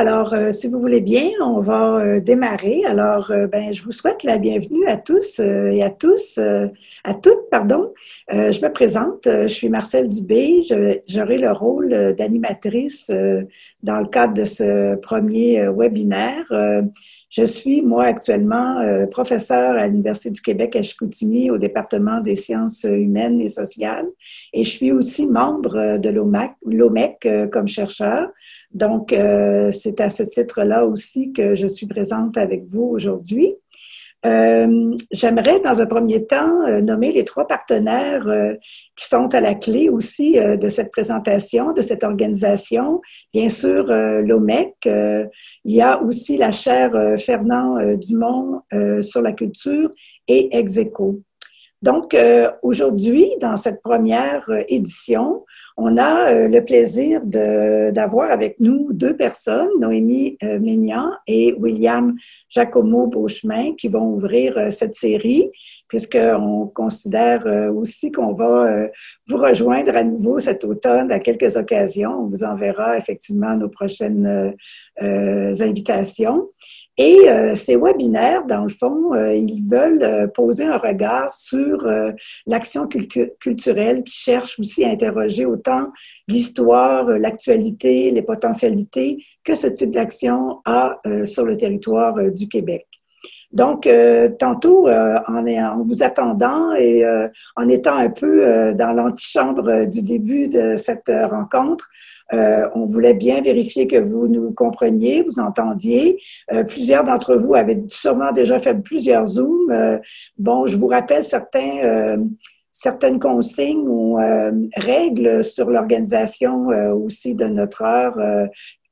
Alors, euh, si vous voulez bien, on va euh, démarrer. Alors, euh, ben, je vous souhaite la bienvenue à tous et à tous, à toutes, pardon. je me présente, je suis Marcel Dubé. J'aurai le rôle d'animatrice dans le cadre de ce premier webinaire. Je suis, moi, actuellement, professeure à l'Université du Québec à Chicoutimi au département des sciences humaines et sociales. Et je suis aussi membre de l'OMEC comme chercheur. Donc, euh, c'est à ce titre-là aussi que je suis présente avec vous aujourd'hui. Euh, j'aimerais, dans un premier temps, euh, nommer les trois partenaires qui sont à la clé aussi de cette présentation, de cette organisation. Bien sûr, l'OMEC. il y a aussi la chaire Fernand Dumont sur la culture et Execo. Donc, aujourd'hui, dans cette première édition, on a euh, le plaisir d'avoir avec nous deux personnes, Noémie euh, Ménian et William Giacomo Beauchemin, qui vont ouvrir euh, cette série, puisqu'on considère aussi qu'on va vous rejoindre à nouveau cet automne à quelques occasions. On vous enverra effectivement nos prochaines invitations. Et euh, ces webinaires, dans le fond, euh, ils veulent euh, poser un regard sur l'action culturelle qui cherche aussi à interroger autant l'histoire, l'actualité, les potentialités que ce type d'action a sur le territoire du Québec. Donc, tantôt, en, en, vous attendant et en étant un peu dans l'antichambre du début de cette rencontre, euh, on voulait bien vérifier que vous nous compreniez, vous entendiez. Euh, plusieurs d'entre vous avaient sûrement déjà fait plusieurs Zooms. Euh, bon, je vous rappelle certains, certaines consignes ou règles sur l'organisation aussi de notre heure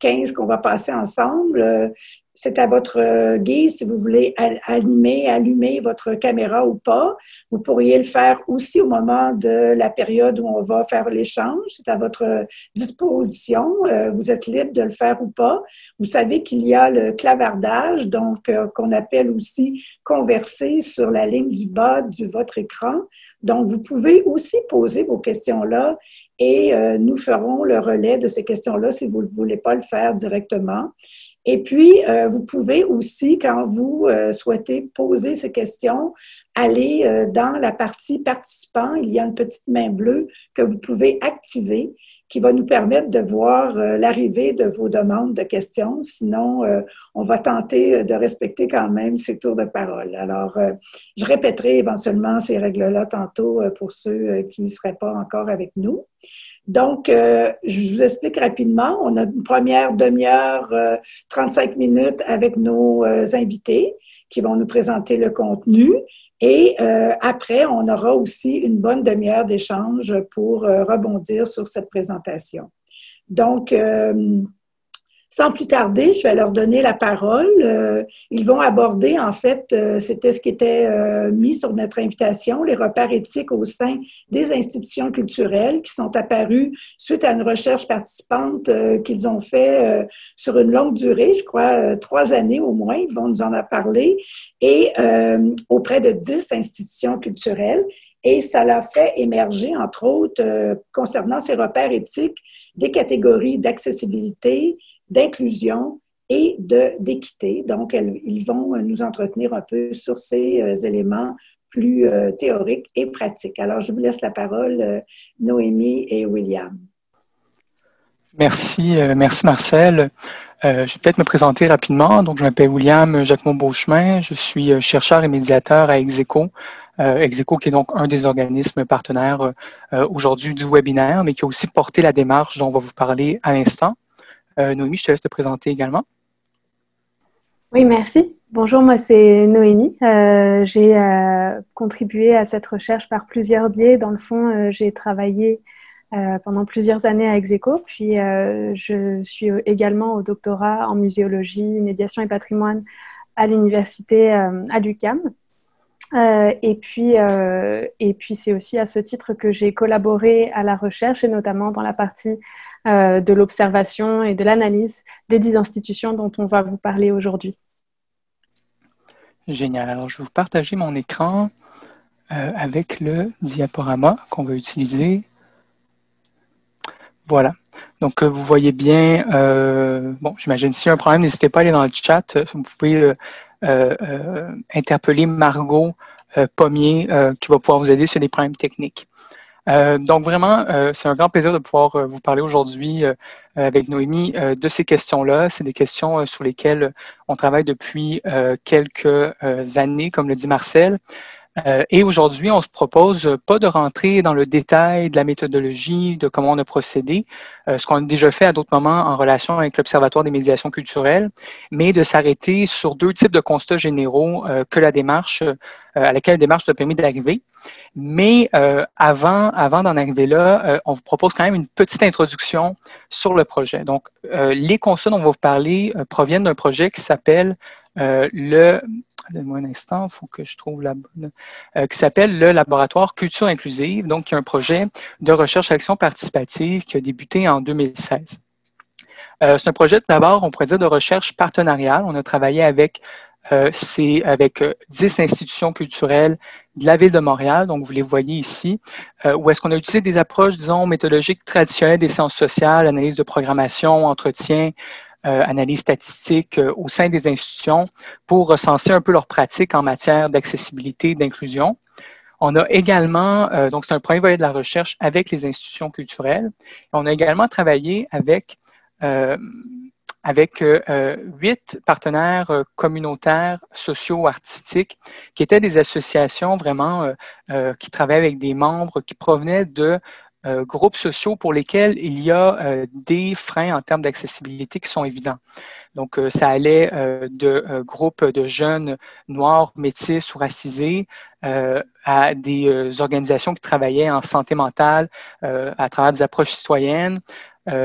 15 qu'on va passer ensemble c'est à votre euh, guise si vous voulez animer, allumer votre caméra ou pas. Vous pourriez le faire aussi au moment de la période où on va faire l'échange. C'est à votre disposition. Euh, vous êtes libre de le faire ou pas. Vous savez qu'il y a le clavardage, donc euh, qu'on appelle aussi converser sur la ligne du bas de votre écran. Donc, vous pouvez aussi poser vos questions là et nous ferons le relais de ces questions-là si vous ne voulez pas le faire directement. Et puis, euh, vous pouvez aussi, quand vous euh, souhaitez poser ces questions, aller euh, dans la partie participants. Il y a une petite main bleue que vous pouvez activer qui va nous permettre de voir l'arrivée de vos demandes de questions. Sinon, on va tenter de respecter quand même ces tours de parole. Alors, je répéterai éventuellement ces règles-là tantôt pour ceux qui ne seraient pas encore avec nous. Donc, euh, je vous explique rapidement. On a une première demi-heure, 35 euh, minutes avec nos euh, invités qui vont nous présenter le contenu. Et après, on aura aussi une bonne demi-heure d'échange pour rebondir sur cette présentation. Donc, sans plus tarder, je vais leur donner la parole. Euh, ils vont aborder, en fait, euh, c'était ce qui était euh, mis sur notre invitation, les repères éthiques au sein des institutions culturelles qui sont apparus suite à une recherche participante qu'ils ont fait sur une longue durée, je crois trois années au moins, ils vont nous en parler, et auprès de dix institutions culturelles. Et ça l'a fait émerger, entre autres, concernant ces repères éthiques, des catégories d'accessibilité, d'inclusion et d'équité. Donc, ils vont nous entretenir un peu sur ces euh, éléments plus euh, théoriques et pratiques. Alors, je vous laisse la parole, euh, Noémie et William. Merci, merci Marcel. je vais peut-être me présenter rapidement. Donc, je m'appelle William Jacquemont Beauchemin. Je suis chercheur et médiateur à Execo. Execo, qui est donc un des organismes partenaires aujourd'hui du webinaire, mais qui a aussi porté la démarche dont on va vous parler à l'instant. Euh, Noémie, je te laisse te présenter également. Oui, merci. Bonjour, moi c'est Noémie. Euh, j'ai euh, contribué à cette recherche par plusieurs biais. Dans le fond, j'ai travaillé pendant plusieurs années à Execo, puis je suis également au doctorat en muséologie, médiation et patrimoine à l'université à l'UCAM. et puis, et puis c'est aussi à ce titre que j'ai collaboré à la recherche et notamment dans la partie euh, de l'observation et de l'analyse des dix institutions dont on va vous parler aujourd'hui. Génial. Alors, je vais vous partager mon écran euh, avec le diaporama qu'on va utiliser. Voilà. Donc, vous voyez bien, bon, j'imagine s'il y a un problème, n'hésitez pas à aller dans le chat. Vous pouvez interpeller Margot Pommier qui va pouvoir vous aider sur des problèmes techniques. Euh, donc vraiment, euh, c'est un grand plaisir de pouvoir euh, vous parler aujourd'hui avec Noémie de ces questions-là. C'est des questions sur lesquelles on travaille depuis quelques années, comme le dit Marcel. Euh, et aujourd'hui, on se propose pas de rentrer dans le détail de la méthodologie, de comment on a procédé, euh, ce qu'on a déjà fait à d'autres moments en relation avec l'Observatoire des médiations culturelles, mais de s'arrêter sur deux types de constats généraux euh, que la démarche, à laquelle la démarche nous a permis d'arriver. Mais avant, avant d'en arriver là, on vous propose quand même une petite introduction sur le projet. Donc, les constats dont on va vous parler proviennent d'un projet qui s'appelle le Donne-moi un instant, il faut que je trouve la bonne, euh, qui s'appelle le Laboratoire Culture Inclusive, donc qui est un projet de recherche-action participative qui a débuté en 2016. Euh, c'est un projet d'abord, on pourrait dire, de recherche partenariale. On a travaillé avec euh, c'est avec 10 institutions culturelles de la ville de Montréal, donc vous les voyez ici, où est-ce qu'on a utilisé des approches, disons, méthodologiques traditionnelles des sciences sociales, analyse de programmation, entretien, analyse statistique euh, au sein des institutions pour recenser un peu leurs pratiques en matière d'accessibilité d'inclusion. On a également, euh, donc c'est un premier volet de la recherche avec les institutions culturelles. On a également travaillé avec, avec huit partenaires communautaires, sociaux, artistiques, qui étaient des associations vraiment qui travaillaient avec des membres qui provenaient de euh, groupes sociaux pour lesquels il y a euh, des freins en termes d'accessibilité qui sont évidents. Donc, euh, ça allait de groupes de jeunes noirs, métis ou racisés à des organisations qui travaillaient en santé mentale à travers des approches citoyennes.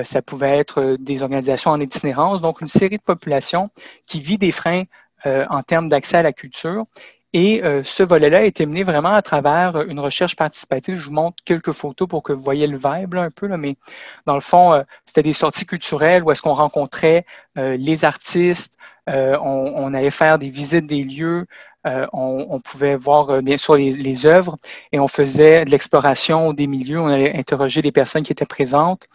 ça pouvait être des organisations en itinérance, donc une série de populations qui vit des freins en termes d'accès à la culture et euh, ce volet-là a été mené vraiment à travers une recherche participative. Je vous montre quelques photos pour que vous voyez le vibe un peu, là, mais dans le fond, euh, c'était des sorties culturelles où est-ce qu'on rencontrait euh, les artistes, on, on, allait faire des visites des lieux, euh, on, pouvait voir euh, bien sûr les, œuvres et on faisait de l'exploration des milieux, on allait interroger les personnes qui étaient présentes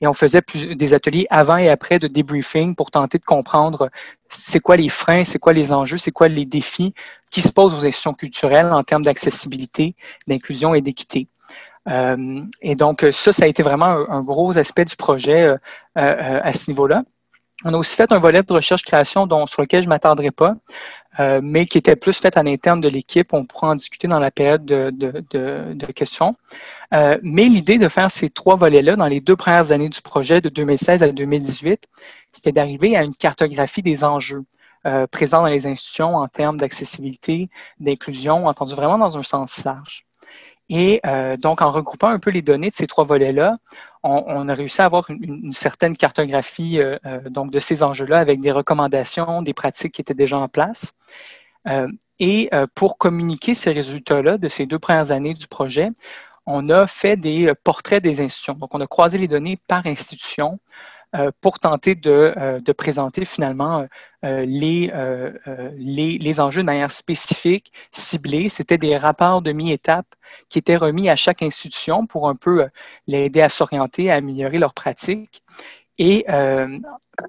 et on faisait des ateliers avant et après de debriefing pour tenter de comprendre c'est quoi les freins, c'est quoi les enjeux, c'est quoi les défis qui se posent aux institutions culturelles en termes d'accessibilité, d'inclusion et d'équité. Euh, et donc, ça, ça a été vraiment un, gros aspect du projet à ce niveau-là. On a aussi fait un volet de recherche-création sur lequel je ne pas, euh, mais qui était plus fait en interne de l'équipe. On pourra en discuter dans la période de, questions. Euh, mais l'idée de faire ces trois volets-là dans les deux premières années du projet, de 2016 à 2018, c'était d'arriver à une cartographie des enjeux. Euh, présents dans les institutions en termes d'accessibilité, d'inclusion, entendu vraiment dans un sens large. Et euh, donc, en regroupant un peu les données de ces trois volets-là, on, a réussi à avoir une, certaine cartographie euh, euh, donc de ces enjeux-là avec des recommandations, des pratiques qui étaient déjà en place. et pour communiquer ces résultats-là de ces deux premières années du projet, on a fait des portraits des institutions. Donc, on a croisé les données par institution euh, pour tenter de, euh, présenter finalement euh, les, les, enjeux de manière spécifique, ciblée. C'était des rapports de mi-étape qui étaient remis à chaque institution pour un peu l'aider à s'orienter, à améliorer leurs pratiques. Et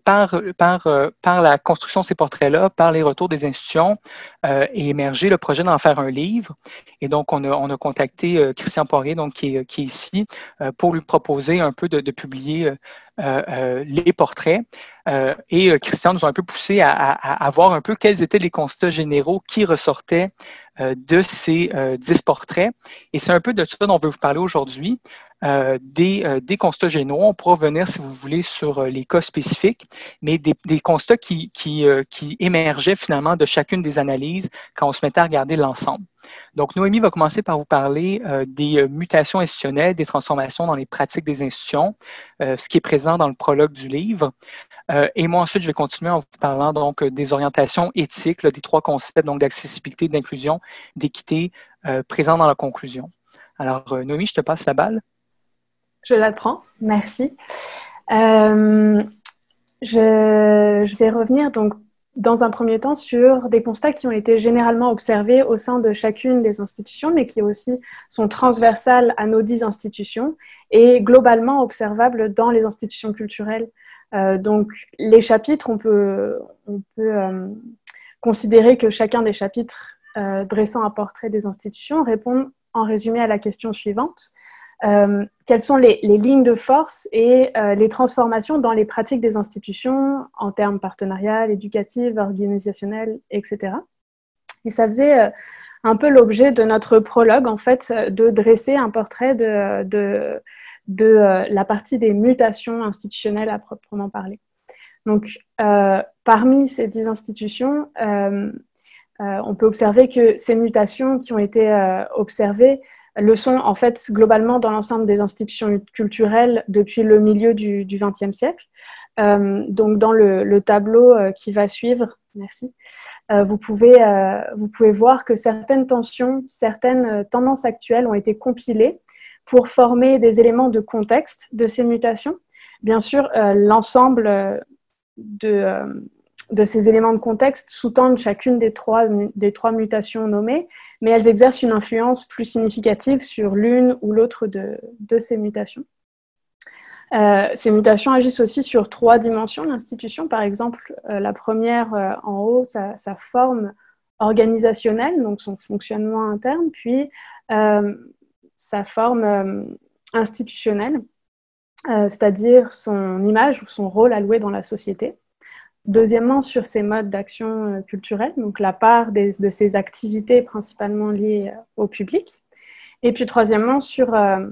par, par, par la construction de ces portraits-là, par les retours des institutions, est émergé le projet d'en faire un livre. Et donc, on a, on a contacté Christian Poirier, donc, qui, est, qui est ici, pour lui proposer un peu de, de publier euh, euh, les portraits. Euh, et Christian nous a un peu poussé à, à, voir un peu quels étaient les constats généraux qui ressortaient de ces dix portraits. Et c'est un peu de ça dont on veut vous parler aujourd'hui. des, des, constats généraux. On pourra revenir, si vous voulez, sur les cas spécifiques, mais des, constats qui, qui, émergeaient finalement de chacune des analyses quand on se mettait à regarder l'ensemble. Donc, Noémie va commencer par vous parler euh, des euh, mutations institutionnelles, des transformations dans les pratiques des institutions, euh, ce qui est présent dans le prologue du livre. et moi, ensuite, je vais continuer en vous parlant donc des orientations éthiques, des trois concepts donc d'accessibilité, d'inclusion, d'équité présents dans la conclusion. Alors, Noémie, je te passe la balle. Je la prends, merci. Je, vais revenir donc dans un premier temps sur des constats qui ont été généralement observés au sein de chacune des institutions, mais qui aussi sont transversales à nos dix institutions et globalement observables dans les institutions culturelles. Euh, donc, les chapitres, on peut, on peut euh, considérer que chacun des chapitres euh, dressant un portrait des institutions répond en résumé à la question suivante. Euh, quelles sont les, lignes de force et euh, les transformations dans les pratiques des institutions en termes partenariales, éducatifs, organisationnels, etc. Et ça faisait euh, un peu l'objet de notre prologue, en fait, de dresser un portrait de la partie des mutations institutionnelles à proprement parler. Donc, parmi ces dix institutions, on peut observer que ces mutations qui ont été observées le sont en fait globalement dans l'ensemble des institutions culturelles depuis le milieu du XXe siècle. Euh, donc dans le, tableau euh, qui va suivre, merci, euh, vous, pouvez, vous pouvez voir que certaines tensions, certaines tendances actuelles ont été compilées pour former des éléments de contexte de ces mutations. Bien sûr, l'ensemble de, de ces éléments de contexte sous-tendent chacune des trois, des trois mutations nommées, mais elles exercent une influence plus significative sur l'une ou l'autre de, de, ces mutations. Euh, ces mutations agissent aussi sur trois dimensions l'institution. Par exemple, euh, la première euh, en haut, sa, forme organisationnelle, donc son fonctionnement interne, puis sa forme institutionnelle, c'est-à-dire son image ou son rôle alloué dans la société. Deuxièmement, sur ces modes d'action euh, culturelle, donc la part de ces activités principalement liées euh, au public. Et puis troisièmement, sur, euh,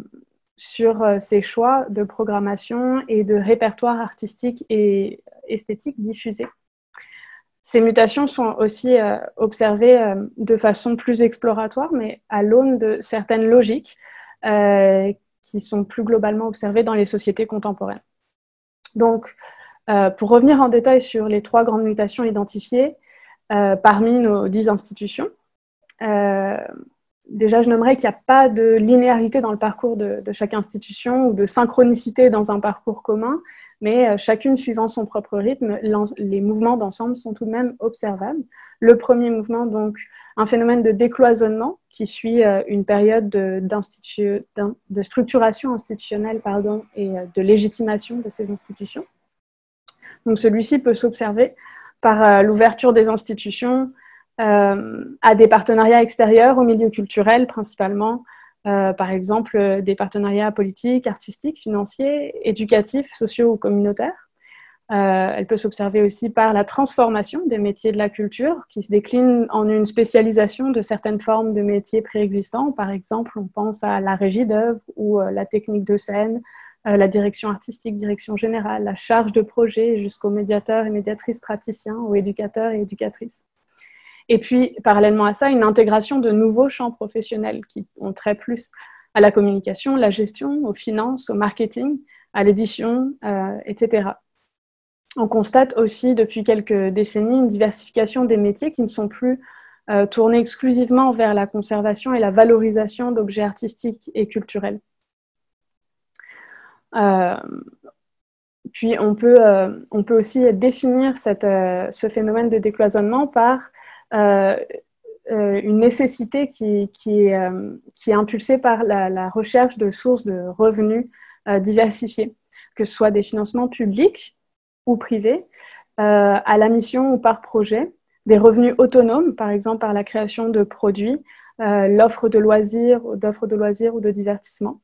sur ces choix de programmation et de répertoire artistique et esthétique diffusés. Ces mutations sont aussi observées de façon plus exploratoire, mais à l'aune de certaines logiques qui sont plus globalement observées dans les sociétés contemporaines. Donc, euh, pour revenir en détail sur les trois grandes mutations identifiées euh, parmi nos dix institutions, euh, déjà je nommerai qu'il n'y a pas de linéarité dans le parcours de, chaque institution ou de synchronicité dans un parcours commun, mais chacune suivant son propre rythme, les mouvements d'ensemble sont tout de même observables. Le premier mouvement, donc, un phénomène de décloisonnement qui suit une période de, de structuration institutionnelle pardon, et de légitimation de ces institutions. Donc celui-ci peut s'observer par euh, l'ouverture des institutions euh, à des partenariats extérieurs au milieu culturel principalement, euh, par exemple des partenariats politiques, artistiques, financiers, éducatifs, sociaux ou communautaires. elle peut s'observer aussi par la transformation des métiers de la culture qui se déclinent en une spécialisation de certaines formes de métiers préexistants. Par exemple, on pense à la régie d'œuvre ou la technique de scène, la direction artistique, direction générale, la charge de projet jusqu'aux médiateurs et médiatrices praticiens, aux éducateurs et éducatrices. Et puis, parallèlement à ça, une intégration de nouveaux champs professionnels qui ont trait plus à la communication, la gestion, aux finances, au marketing, à l'édition, euh, etc. On constate aussi depuis quelques décennies une diversification des métiers qui ne sont plus euh, tournés exclusivement vers la conservation et la valorisation d'objets artistiques et culturels. Euh, puis on peut, euh, on peut aussi définir euh, ce phénomène de décloisonnement par une nécessité qui, est, impulsée par la, recherche de sources de revenus diversifiées, que ce soit des financements publics ou privés, à la mission ou par projet, des revenus autonomes, par exemple par la création de produits, l'offre de loisirs, d'offres de loisirs ou de divertissement,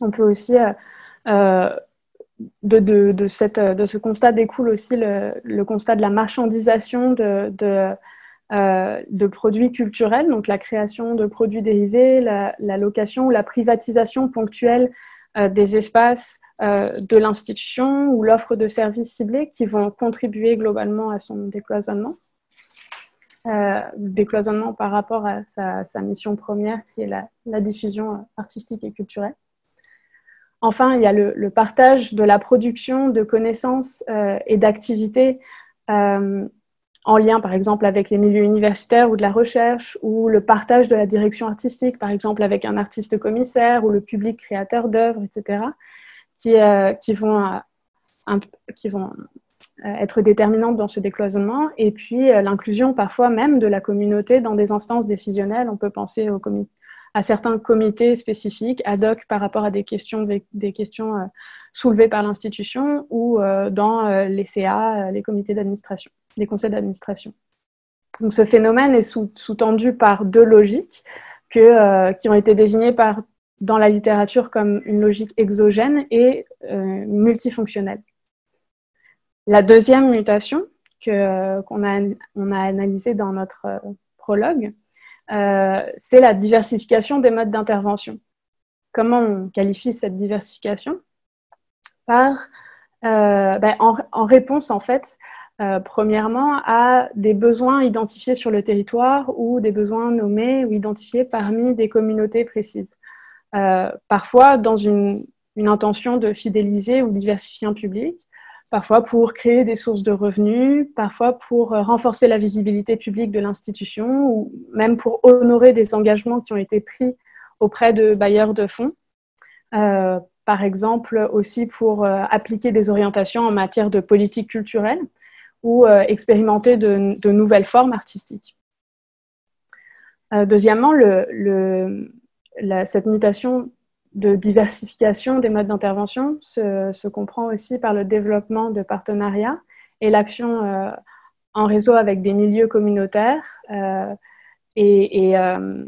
on peut aussi, euh, euh, de, de, cette, de, ce constat découle aussi le, constat de la marchandisation de, euh, de, produits culturels, donc la création de produits dérivés, la, location ou la privatisation ponctuelle des espaces de l'institution ou l'offre de services ciblés qui vont contribuer globalement à son décloisonnement. décloisonnement par rapport à sa, mission première qui est la, la diffusion artistique et culturelle. Enfin, il y a le, partage de la production de connaissances euh, et d'activités euh, en lien, par exemple, avec les milieux universitaires ou de la recherche, ou le partage de la direction artistique, par exemple, avec un artiste commissaire ou le public créateur d'œuvres, etc., qui, euh, qui, vont, être déterminante dans ce décloisonnement, et puis l'inclusion parfois même de la communauté dans des instances décisionnelles. On peut penser à certains comités spécifiques ad hoc par rapport à des questions, questions soulevées par l'institution ou dans les CA, les comités d'administration, les conseils d'administration. Ce phénomène est sous-tendu par deux logiques que, qui ont été désignées dans la littérature comme une logique exogène et euh, multifonctionnelle. La deuxième mutation qu'on a, analysée dans notre euh, prologue, euh, c'est la diversification des modes d'intervention. Comment on qualifie cette diversification? Par, ben, en, réponse, en fait, premièrement, à des besoins identifiés sur le territoire ou des besoins nommés ou identifiés parmi des communautés précises. Euh, parfois dans une, intention de fidéliser ou diversifier un public, parfois pour créer des sources de revenus, parfois pour euh, renforcer la visibilité publique de l'institution ou même pour honorer des engagements qui ont été pris auprès de bailleurs de fonds. Euh, par exemple, aussi pour appliquer des orientations en matière de politique culturelle ou expérimenter de, nouvelles formes artistiques. deuxièmement, cette mutation de diversification des modes d'intervention se, comprend aussi par le développement de partenariats et l'action euh, en réseau avec des milieux communautaires euh, et, euh,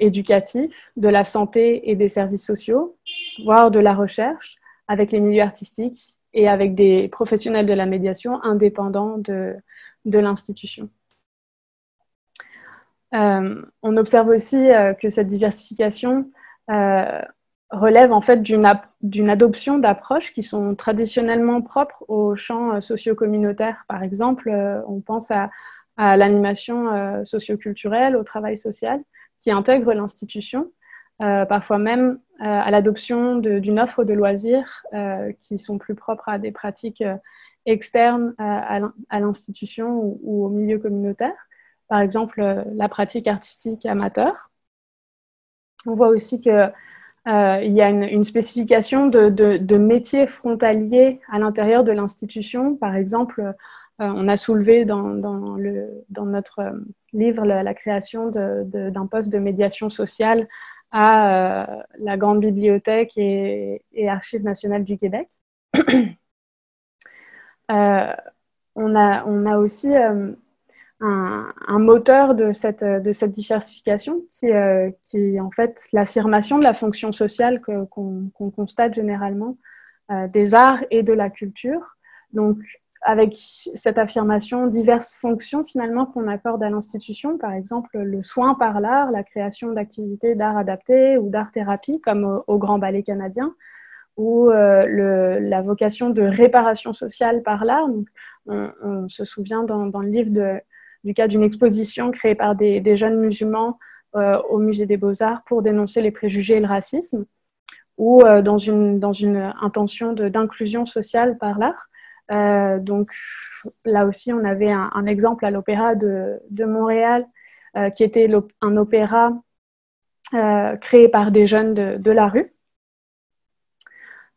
éducatifs, de la santé et des services sociaux, voire de la recherche avec les milieux artistiques et avec des professionnels de la médiation indépendants de l'institution. On observe aussi que cette diversification euh, relève en fait d'une adoption d'approches qui sont traditionnellement propres aux champs socio-communautaires. Par exemple, on pense à, l'animation socio-culturelle, au travail social, qui intègre l'institution, parfois même à l'adoption d'une offre de loisirs qui sont plus propres à des pratiques externes à, l'institution ou, au milieu communautaire par exemple euh, la pratique artistique amateur. On voit aussi qu'il euh, y a une, spécification de, métiers frontaliers à l'intérieur de l'institution. Par exemple, euh, on a soulevé dans, notre livre la, création d'un poste de médiation sociale à la Grande Bibliothèque et, Archives nationales du Québec. on, a, aussi un, moteur de cette, de cette diversification qui, euh, qui est en fait l'affirmation de la fonction sociale qu'on constate généralement euh, des arts et de la culture. Donc, avec cette affirmation, diverses fonctions finalement qu'on accorde à l'institution, par exemple le soin par l'art, la création d'activités d'art adapté ou d'art-thérapie comme au, Grand Ballet canadien, ou euh, la vocation de réparation sociale par l'art. On, se souvient dans le livre de du cas d'une exposition créée par des, jeunes musulmans euh, au Musée des Beaux-Arts pour dénoncer les préjugés et le racisme, ou euh, dans, une, intention d'inclusion sociale par l'art. Euh, donc là aussi, on avait un, exemple à l'Opéra de, Montréal, qui était un opéra créé par des jeunes de la rue.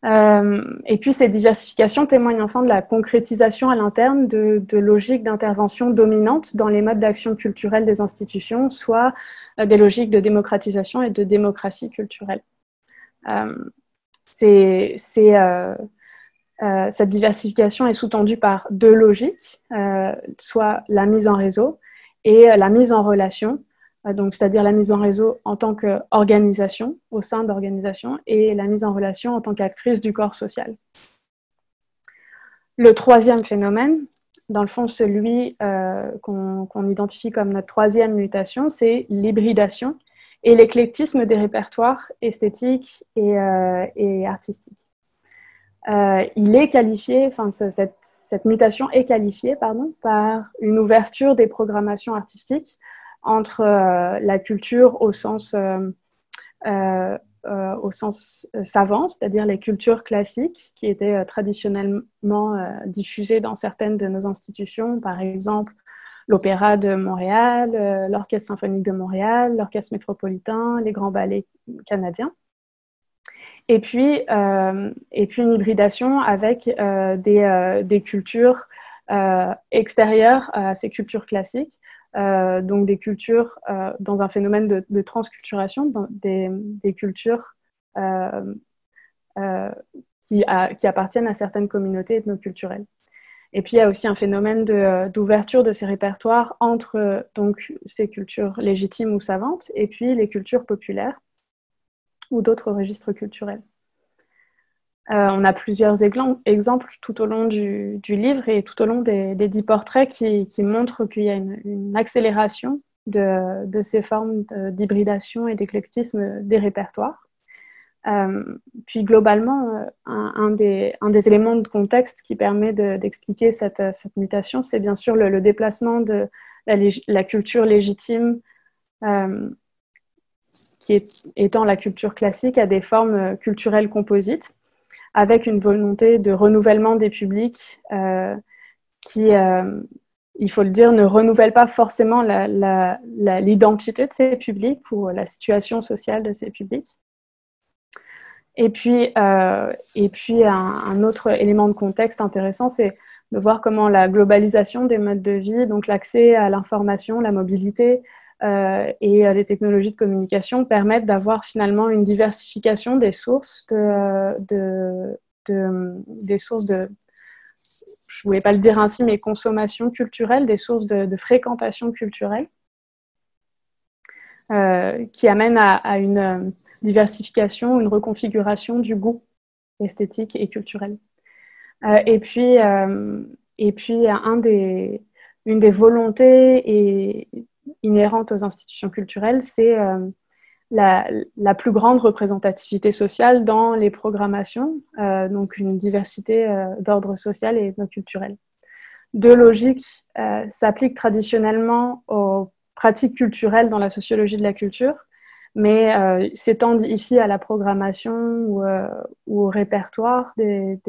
Euh, et puis, ces diversifications témoignent enfin de la concrétisation à l'interne de, logiques d'intervention dominantes dans les modes d'action culturelle des institutions, soit euh, des logiques de démocratisation et de démocratie culturelle. Euh, cette diversification est sous-tendue par deux logiques, soit la mise en réseau et la mise en relation, donc c'est-à-dire la mise en réseau en tant qu'organisation, au sein d'organisation, et la mise en relation en tant qu'actrice du corps social. Le troisième phénomène, dans le fond celui euh, qu'on identifie comme notre troisième mutation, c'est l'hybridation et l'éclectisme des répertoires esthétiques et, euh, artistiques. il est qualifié, enfin cette, cette, mutation est qualifiée pardon, par une ouverture des programmations artistiques entre euh, la culture au sens, euh, euh, savant, c'est-à-dire les cultures classiques qui étaient traditionnellement diffusées dans certaines de nos institutions, par exemple l'Opéra de Montréal, l'Orchestre symphonique de Montréal, l'Orchestre métropolitain, les grands ballets canadiens. Et puis, et puis une hybridation avec des, des, cultures extérieures à ces cultures classiques, donc des cultures dans un phénomène de, de transculturation, des, cultures qui, qui, appartiennent à certaines communautés ethnoculturelles. Et puis il y a aussi un phénomène d'ouverture de, ces répertoires entre donc, ces cultures légitimes ou savantes et puis les cultures populaires ou d'autres registres culturels. Euh, on a plusieurs exemples tout au long du, livre et tout au long des, dix portraits qui, montrent qu'il y a une, accélération de, ces formes d'hybridation et d'éclectisme des répertoires. Euh, puis globalement, euh, un, des, éléments de contexte qui permet d'expliquer cette, mutation, c'est bien sûr le, déplacement de la, culture légitime, euh, qui est, étant la culture classique, à des formes culturelles composites, avec une volonté de renouvellement des publics qui, il faut le dire, ne renouvelle pas forcément l'identité de ces publics ou la situation sociale de ces publics. Et puis, euh, et puis un, autre élément de contexte intéressant, c'est de voir comment la globalisation des modes de vie, donc l'accès à l'information, la mobilité euh, et les technologies de communication permettent d'avoir finalement une diversification des sources de, de, des sources de, je voulais pas le dire ainsi, mais consommation culturelle, des sources de, fréquentation culturelle, euh, qui amènent à une diversification, une reconfiguration du goût esthétique et culturel. Euh, et puis, euh, et puis une des volontés inhérentes aux institutions culturelles, c'est euh, la, plus grande représentativité sociale dans les programmations, donc une diversité d'ordre social et culturel. Deux logiques s'appliquent traditionnellement aux pratiques culturelles dans la sociologie de la culture mais euh, s'étendent ici à la programmation ou, euh, au répertoire des,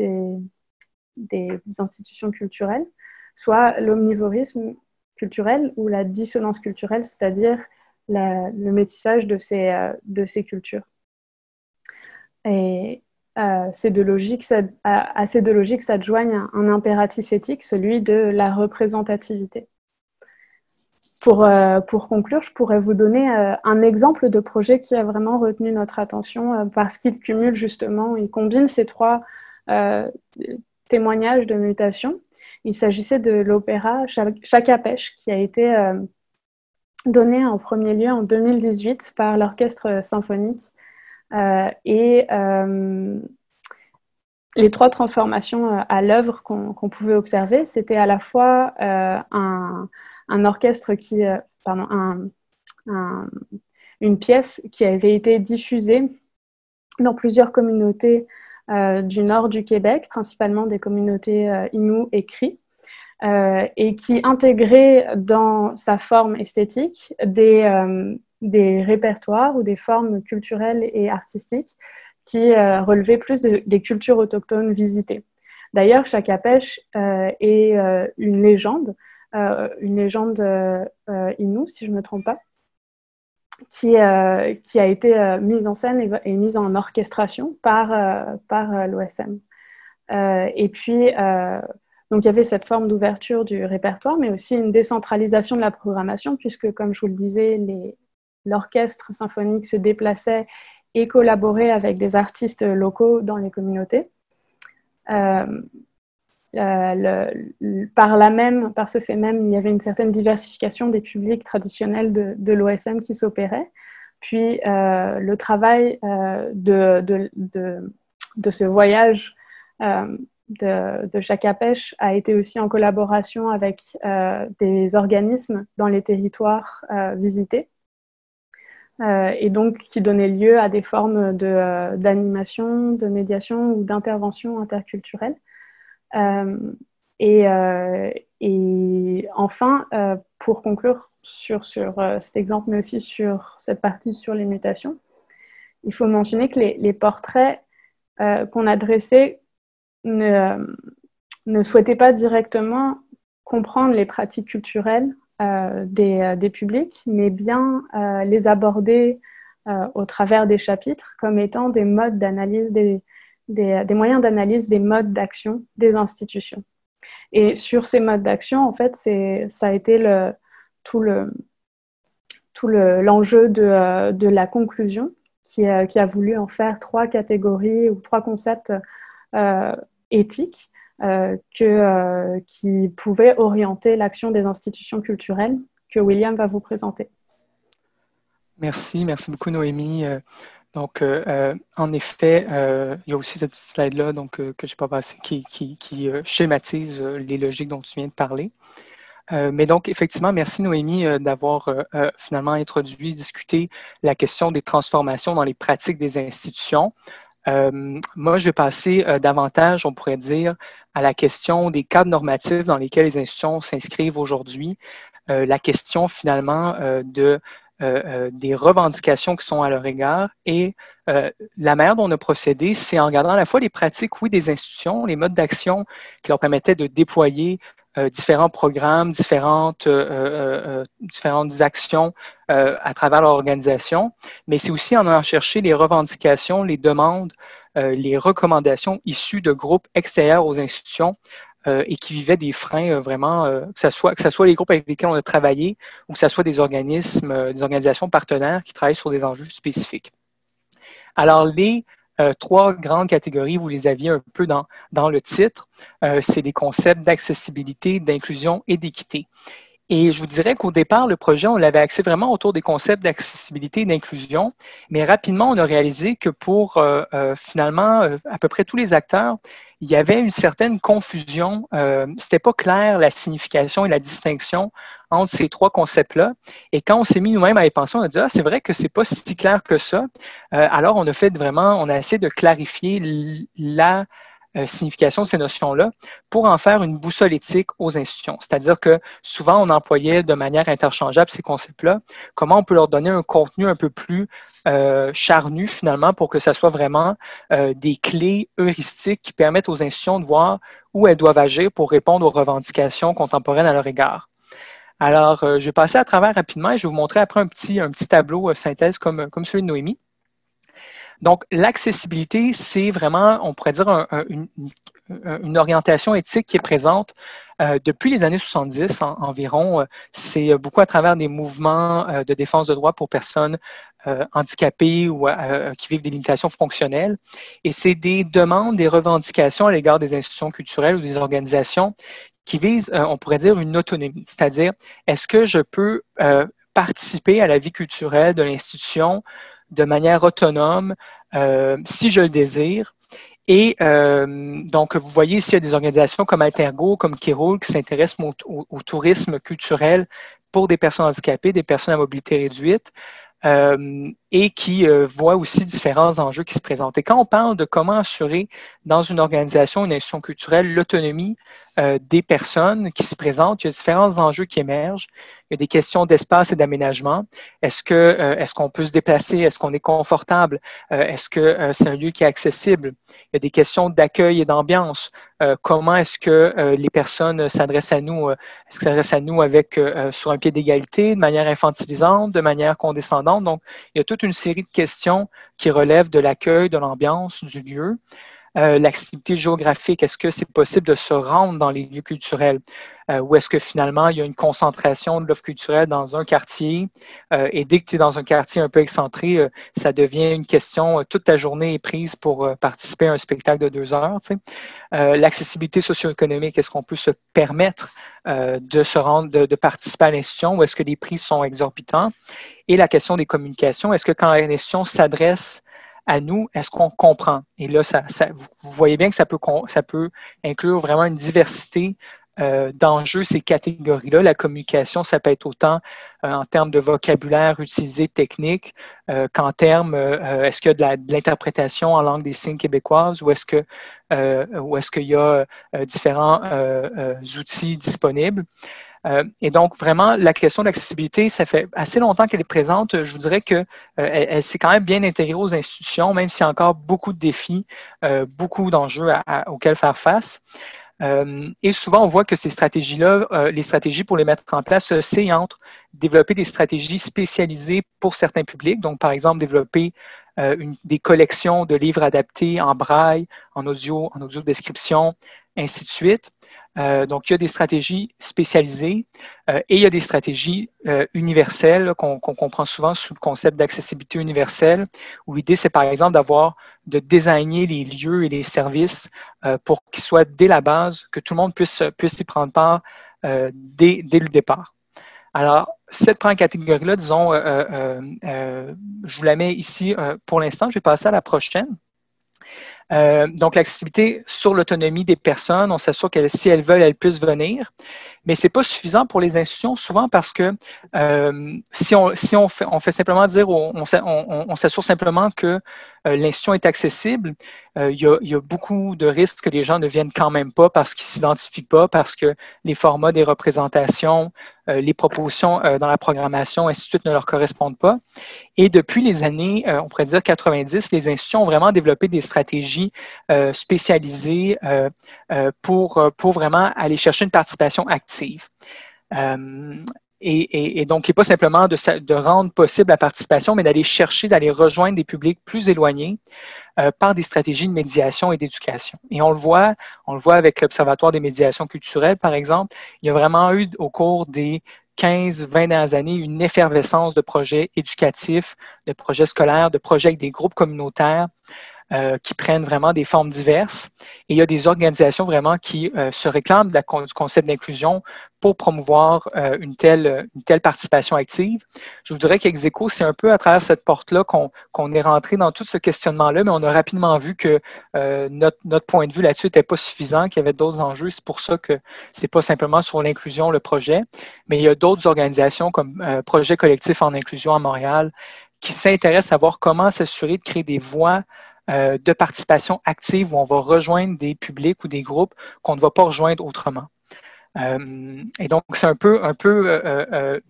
institutions culturelles, soit l'omnivorisme culturel ou la dissonance culturelle, c'est-à-dire le métissage de ces, euh, de ces cultures. Et logiques, à, ces deux logiques s'adjoignent un impératif éthique, celui de la représentativité. Pour, euh, pour, conclure, je pourrais vous donner euh, un exemple de projet qui a vraiment retenu notre attention euh, parce qu'il cumule justement, il combine ces trois témoignages de mutation. Il s'agissait de l'opéra Chaka Pêche qui a été donné en premier lieu en 2018 par l'orchestre symphonique. et les trois transformations à l'œuvre qu'on pouvait observer, c'était à la fois un orchestre qui, euh, pardon, une pièce qui avait été diffusée dans plusieurs communautés euh, du nord du Québec, principalement des communautés euh, et Cri, euh, et qui intégrait dans sa forme esthétique des, répertoires ou des formes culturelles et artistiques qui relevaient plus des cultures autochtones visitées. D'ailleurs, Chakapèche est une légende euh, une légende euh, Innu, si je ne me trompe pas, qui, euh, qui a été mise en scène et, mise en orchestration par, par l'OSM. et puis, donc il y avait cette forme d'ouverture du répertoire, mais aussi une décentralisation de la programmation, puisque, comme je vous le disais, l'orchestre symphonique se déplaçait et collaborait avec des artistes locaux dans les communautés. Euh, par là même, par ce fait même, il y avait une certaine diversification des publics traditionnels de, l'OSM qui s'opérait. Puis euh, le travail euh, de, ce voyage de, Pêche a été aussi en collaboration avec des organismes dans les territoires visités. et donc qui donnait lieu à des formes d'animation, de médiation ou d'intervention interculturelle. Euh, et, euh, et, enfin, euh, pour conclure sur, sur cet exemple, mais aussi sur cette partie sur les mutations, il faut mentionner que les, les portraits qu'on a dressés ne, ne souhaitaient pas directement comprendre les pratiques culturelles des, des, publics, mais bien les aborder au travers des chapitres comme étant des modes d'analyse, des, des, moyens d'analyse des modes d'action des institutions. Et sur ces modes d'action, en fait, ça a été le, tout le, tout l'enjeu de, de, la conclusion qui a, qui a, voulu en faire trois catégories ou trois concepts euh, éthiques euh, que, euh, qui pouvaient orienter l'action des institutions culturelles que William va vous présenter. Merci, merci beaucoup Noémie. Donc, en effet, il y a aussi cette petite slide-là donc, que je n'ai pas passé qui, qui, qui schématise les logiques dont tu viens de parler. Euh, mais donc, effectivement, merci Noémie euh, d'avoir euh, finalement introduit, discuté la question des transformations dans les pratiques des institutions. moi, je vais passer davantage, on pourrait dire, à la question des cadres normatifs dans lesquels les institutions s'inscrivent aujourd'hui, la question finalement de des revendications qui sont à leur égard. Et la manière dont on a procédé, c'est en regardant à la fois les pratiques, oui, des institutions, les modes d'action qui leur permettaient de déployer euh, différents programmes, différentes, euh, euh, différentes actions à travers l'organisation, mais c'est aussi en allant chercher les revendications, les demandes, les recommandations issues de groupes extérieurs aux institutions et qui vivaient des freins vraiment, que, ce soit, que ce soit les groupes avec lesquels on a travaillé ou que ce soit des organismes, des organisations partenaires qui travaillent sur des enjeux spécifiques. Alors, les euh, trois grandes catégories, vous les aviez un peu dans, le titre. Euh, c'est des concepts d'accessibilité, d'inclusion et d'équité. Et je vous dirais qu'au départ, le projet, on l'avait axé vraiment autour des concepts d'accessibilité et d'inclusion, mais rapidement, on a réalisé que pour euh, finalement à peu près tous les acteurs, il y avait une certaine confusion. Euh, C'était pas clair la signification et la distinction entre ces trois concepts-là. Et quand on s'est mis nous-mêmes à y penser, on a dit ah c'est vrai que c'est pas si clair que ça. Euh, alors on a fait vraiment, on a essayé de clarifier la euh, signification de ces notions-là pour en faire une boussole éthique aux institutions. C'est-à-dire que souvent, on employait de manière interchangeable ces concepts-là. Comment on peut leur donner un contenu un peu plus euh, charnu, finalement, pour que ce soit vraiment euh, des clés heuristiques qui permettent aux institutions de voir où elles doivent agir pour répondre aux revendications contemporaines à leur égard. Alors, je vais passer à travers rapidement et je vais vous montrer après un petit, un petit tableau synthèse comme, comme celui de Noémie. Donc, l'accessibilité, c'est vraiment, on pourrait dire, une, orientation éthique qui est présente euh, depuis les années 70 environ. Euh, c'est beaucoup à travers des mouvements euh, de défense de droits pour personnes handicapées ou qui vivent des limitations fonctionnelles. Et c'est des demandes, des revendications à l'égard des institutions culturelles ou des organisations qui visent, on pourrait dire, une autonomie. C'est-à-dire, est-ce que je peux participer à la vie culturelle de l'institution de manière autonome euh, si je le désire. Et euh, donc, vous voyez ici, il y a des organisations comme Altergo, comme Kéroul, qui s'intéressent au, tourisme culturel pour des personnes handicapées, des personnes à mobilité réduite. Euh, et qui euh, voit aussi différents enjeux qui se présentent. Et quand on parle de comment assurer dans une organisation, une institution culturelle, l'autonomie euh, des personnes qui se présentent, il y a différents enjeux qui émergent. Il y a des questions d'espace et d'aménagement. Est-ce que euh, est-ce qu'on peut se déplacer? Est-ce qu'on est confortable? est-ce que c'est un lieu qui est accessible? Il y a des questions d'accueil et d'ambiance. comment est-ce que les personnes s'adressent à nous? est-ce qu'elles s'adressent à nous avec sur un pied d'égalité, de manière infantilisante, de manière condescendante? Donc, il y a tout une série de questions qui relèvent de l'accueil, de l'ambiance du lieu. Euh, l'activité géographique, est-ce que c'est possible de se rendre dans les lieux culturels? Euh, ou est-ce que finalement, il y a une concentration de l'offre culturelle dans un quartier euh, et dès que tu es dans un quartier un peu excentré, ça devient une question, toute ta journée est prise pour participer à un spectacle de deux heures. L'accessibilité socio-économique, est-ce qu'on peut se permettre de se rendre, de, de participer à l'institution ou est-ce que les prix sont exorbitants? Et la question des communications, est-ce que quand l'institution s'adresse à nous, est-ce qu'on comprend? Et là, ça, vous voyez bien que ça peut, ça peut inclure vraiment une diversité euh, d'enjeux, ces catégories-là. La communication, ça peut être autant euh, en termes de vocabulaire utilisé technique euh, qu'en termes, est-ce qu'il y a de l'interprétation en langue des signes québécoises ou est-ce que ou est-ce qu'il y a différents outils disponibles? Euh, et donc, vraiment, la question de l'accessibilité, ça fait assez longtemps qu'elle est présente. Je vous dirais qu'elle euh, elle, s'est quand même bien intégrée aux institutions, même s'il y a encore beaucoup de défis, euh, beaucoup d'enjeux auxquels faire face. et souvent, on voit que ces stratégies-là, les stratégies pour les mettre en place, c'est entre développer des stratégies spécialisées pour certains publics. Donc, par exemple, développer des collections de livres adaptés en braille, en audio, en audio description, ainsi de suite. Euh, donc, il y a des stratégies spécialisées euh, et il y a des stratégies euh, universelles qu'on comprend souvent sous le concept d'accessibilité universelle, où l'idée, c'est par exemple d'avoir, de désigner les lieux et les services pour qu'ils soient dès la base, que tout le monde puisse, puisse y prendre part dès, dès, le départ. Alors, cette première catégorie-là, disons, je vous la mets ici pour l'instant, je vais passer à la prochaine. Euh, donc, l'accessibilité sur l'autonomie des personnes, on s'assure que si elles veulent, elles puissent venir. Mais ce n'est pas suffisant pour les institutions, souvent parce que euh, si, on, si on, fait, on fait simplement dire, on, on, s'assure simplement que l'institution est accessible, il y, a, il, y a, beaucoup de risques que les gens ne viennent quand même pas parce qu'ils ne s'identifient pas, parce que les formats des représentations, les propositions dans la programmation, ainsi de suite, ne leur correspondent pas. Et depuis les années, on pourrait dire 90, les institutions ont vraiment développé des stratégies euh, spécialisés euh, euh, pour, pour vraiment aller chercher une participation active. Et, donc, il n'est pas simplement de, de, rendre possible la participation, mais d'aller chercher, d'aller rejoindre des publics plus éloignés par des stratégies de médiation et d'éducation. Et on le voit, on le voit avec l'Observatoire des médiations culturelles, par exemple. Il y a vraiment eu au cours des 15, 20 dernières années une effervescence de projets éducatifs, de projets scolaires, de projets avec des groupes communautaires. Euh, qui prennent vraiment des formes diverses. Et il y a des organisations vraiment qui euh, se réclament du concept d'inclusion pour promouvoir euh, une, telle, une telle participation active. Je vous dirais qu'Execo, c'est un peu à travers cette porte-là qu'on est rentré dans tout ce questionnement-là, mais on a rapidement vu que notre, notre, point de vue là-dessus n'était pas suffisant, qu'il y avait d'autres enjeux. C'est pour ça que c'est pas simplement sur l'inclusion le projet, mais il y a d'autres organisations comme Projet collectif en inclusion à Montréal qui s'intéressent à voir comment s'assurer de créer des voies euh, de participation active où on va rejoindre des publics ou des groupes qu'on ne va pas rejoindre autrement. Euh, et donc, c'est un peu, un, peu euh,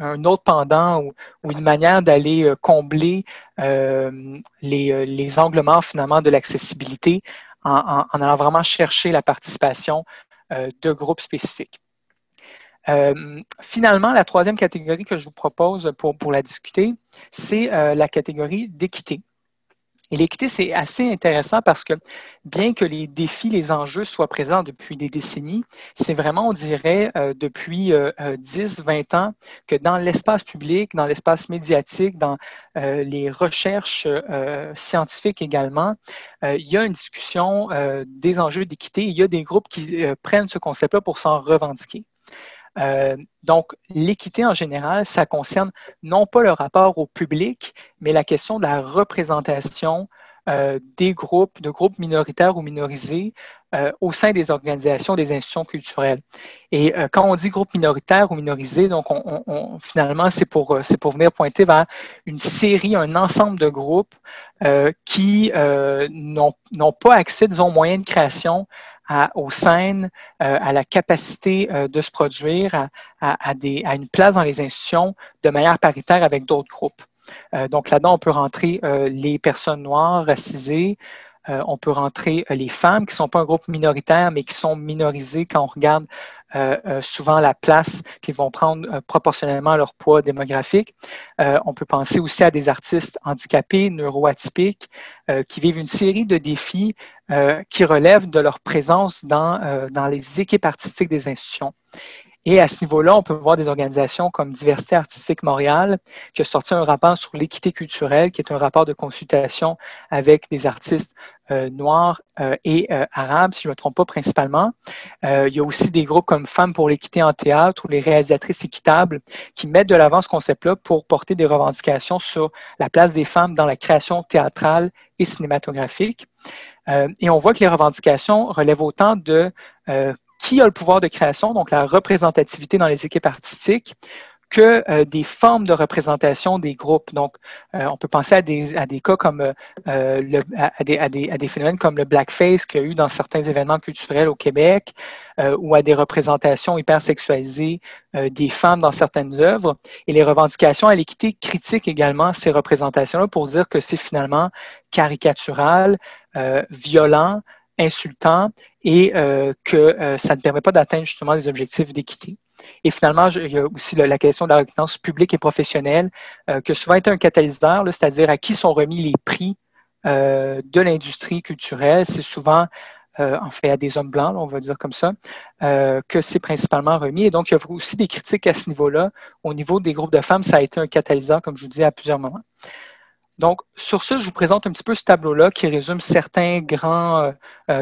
un autre pendant ou, une manière d'aller combler les, les, angles finalement de l'accessibilité en, allant vraiment chercher la participation de groupes spécifiques. finalement, la troisième catégorie que je vous propose pour, pour la discuter, c'est la catégorie d'équité. Et l'équité, c'est assez intéressant parce que bien que les défis, les enjeux soient présents depuis des décennies, c'est vraiment, on dirait, euh, depuis 10, euh, 20 euh, ans que dans l'espace public, dans l'espace médiatique, dans les recherches scientifiques également, il y a une discussion des enjeux d'équité. Il y a des groupes qui prennent ce concept-là pour s'en revendiquer. Euh, donc, l'équité en général, ça concerne non pas le rapport au public, mais la question de la représentation euh, des groupes, de groupes minoritaires ou minorisés euh, au sein des organisations, des institutions culturelles. Et quand on dit groupe minoritaire ou minorisé, donc on, finalement, c'est pour, c'est pour venir pointer vers une série, un ensemble de groupes qui n'ont pas accès, disons, aux moyens de création à, aux scènes, euh, à la capacité euh, de se produire, à, des, à, une place dans les institutions de manière paritaire avec d'autres groupes. Euh, donc là-dedans, on peut rentrer les personnes noires, racisées, on peut rentrer les femmes qui ne sont pas un groupe minoritaire, mais qui sont minorisées quand on regarde euh, euh, souvent la place qu'ils vont prendre euh, proportionnellement à leur poids démographique. on peut penser aussi à des artistes handicapés, neuroatypiques, qui vivent une série de défis qui relèvent de leur présence dans, dans les équipes artistiques des institutions. Et à ce niveau-là, on peut voir des organisations comme Diversité artistique Montréal, qui a sorti un rapport sur l'équité culturelle, qui est un rapport de consultation avec des artistes euh, noirs euh, et euh, arabes, si je ne me trompe pas principalement. il y a aussi des groupes comme Femmes pour l'équité en théâtre ou les réalisatrices équitables qui mettent de l'avant ce concept-là pour porter des revendications sur la place des femmes dans la création théâtrale et cinématographique. Et on voit que les revendications relèvent autant de qui a le pouvoir de création, donc la représentativité dans les équipes artistiques, que euh, des formes de représentation des groupes. Donc, euh, on peut penser à des, à des cas comme euh, le, à, des, à, des, à, des, phénomènes comme le blackface qu'il y a eu dans certains événements culturels au Québec, ou à des représentations hypersexualisées des femmes dans certaines œuvres. Et les revendications à l'équité critiquent également ces représentations-là pour dire que c'est finalement caricatural, violent, insultant et que ça ne permet pas d'atteindre justement les objectifs d'équité. Et finalement, il y a aussi la question de la reconnaissance publique et professionnelle, que souvent est un catalyseur, c'est-à-dire à qui sont remis les prix de l'industrie culturelle. C'est souvent euh, en fait à des hommes blancs, on va dire comme ça, euh, que c'est principalement remis. Et donc, il y a aussi des critiques à ce niveau-là. Au niveau des groupes de femmes, ça a été un catalyseur, comme je vous dis, à plusieurs moments. Donc, sur ce, je vous présente un petit peu ce tableau-là qui résume euh,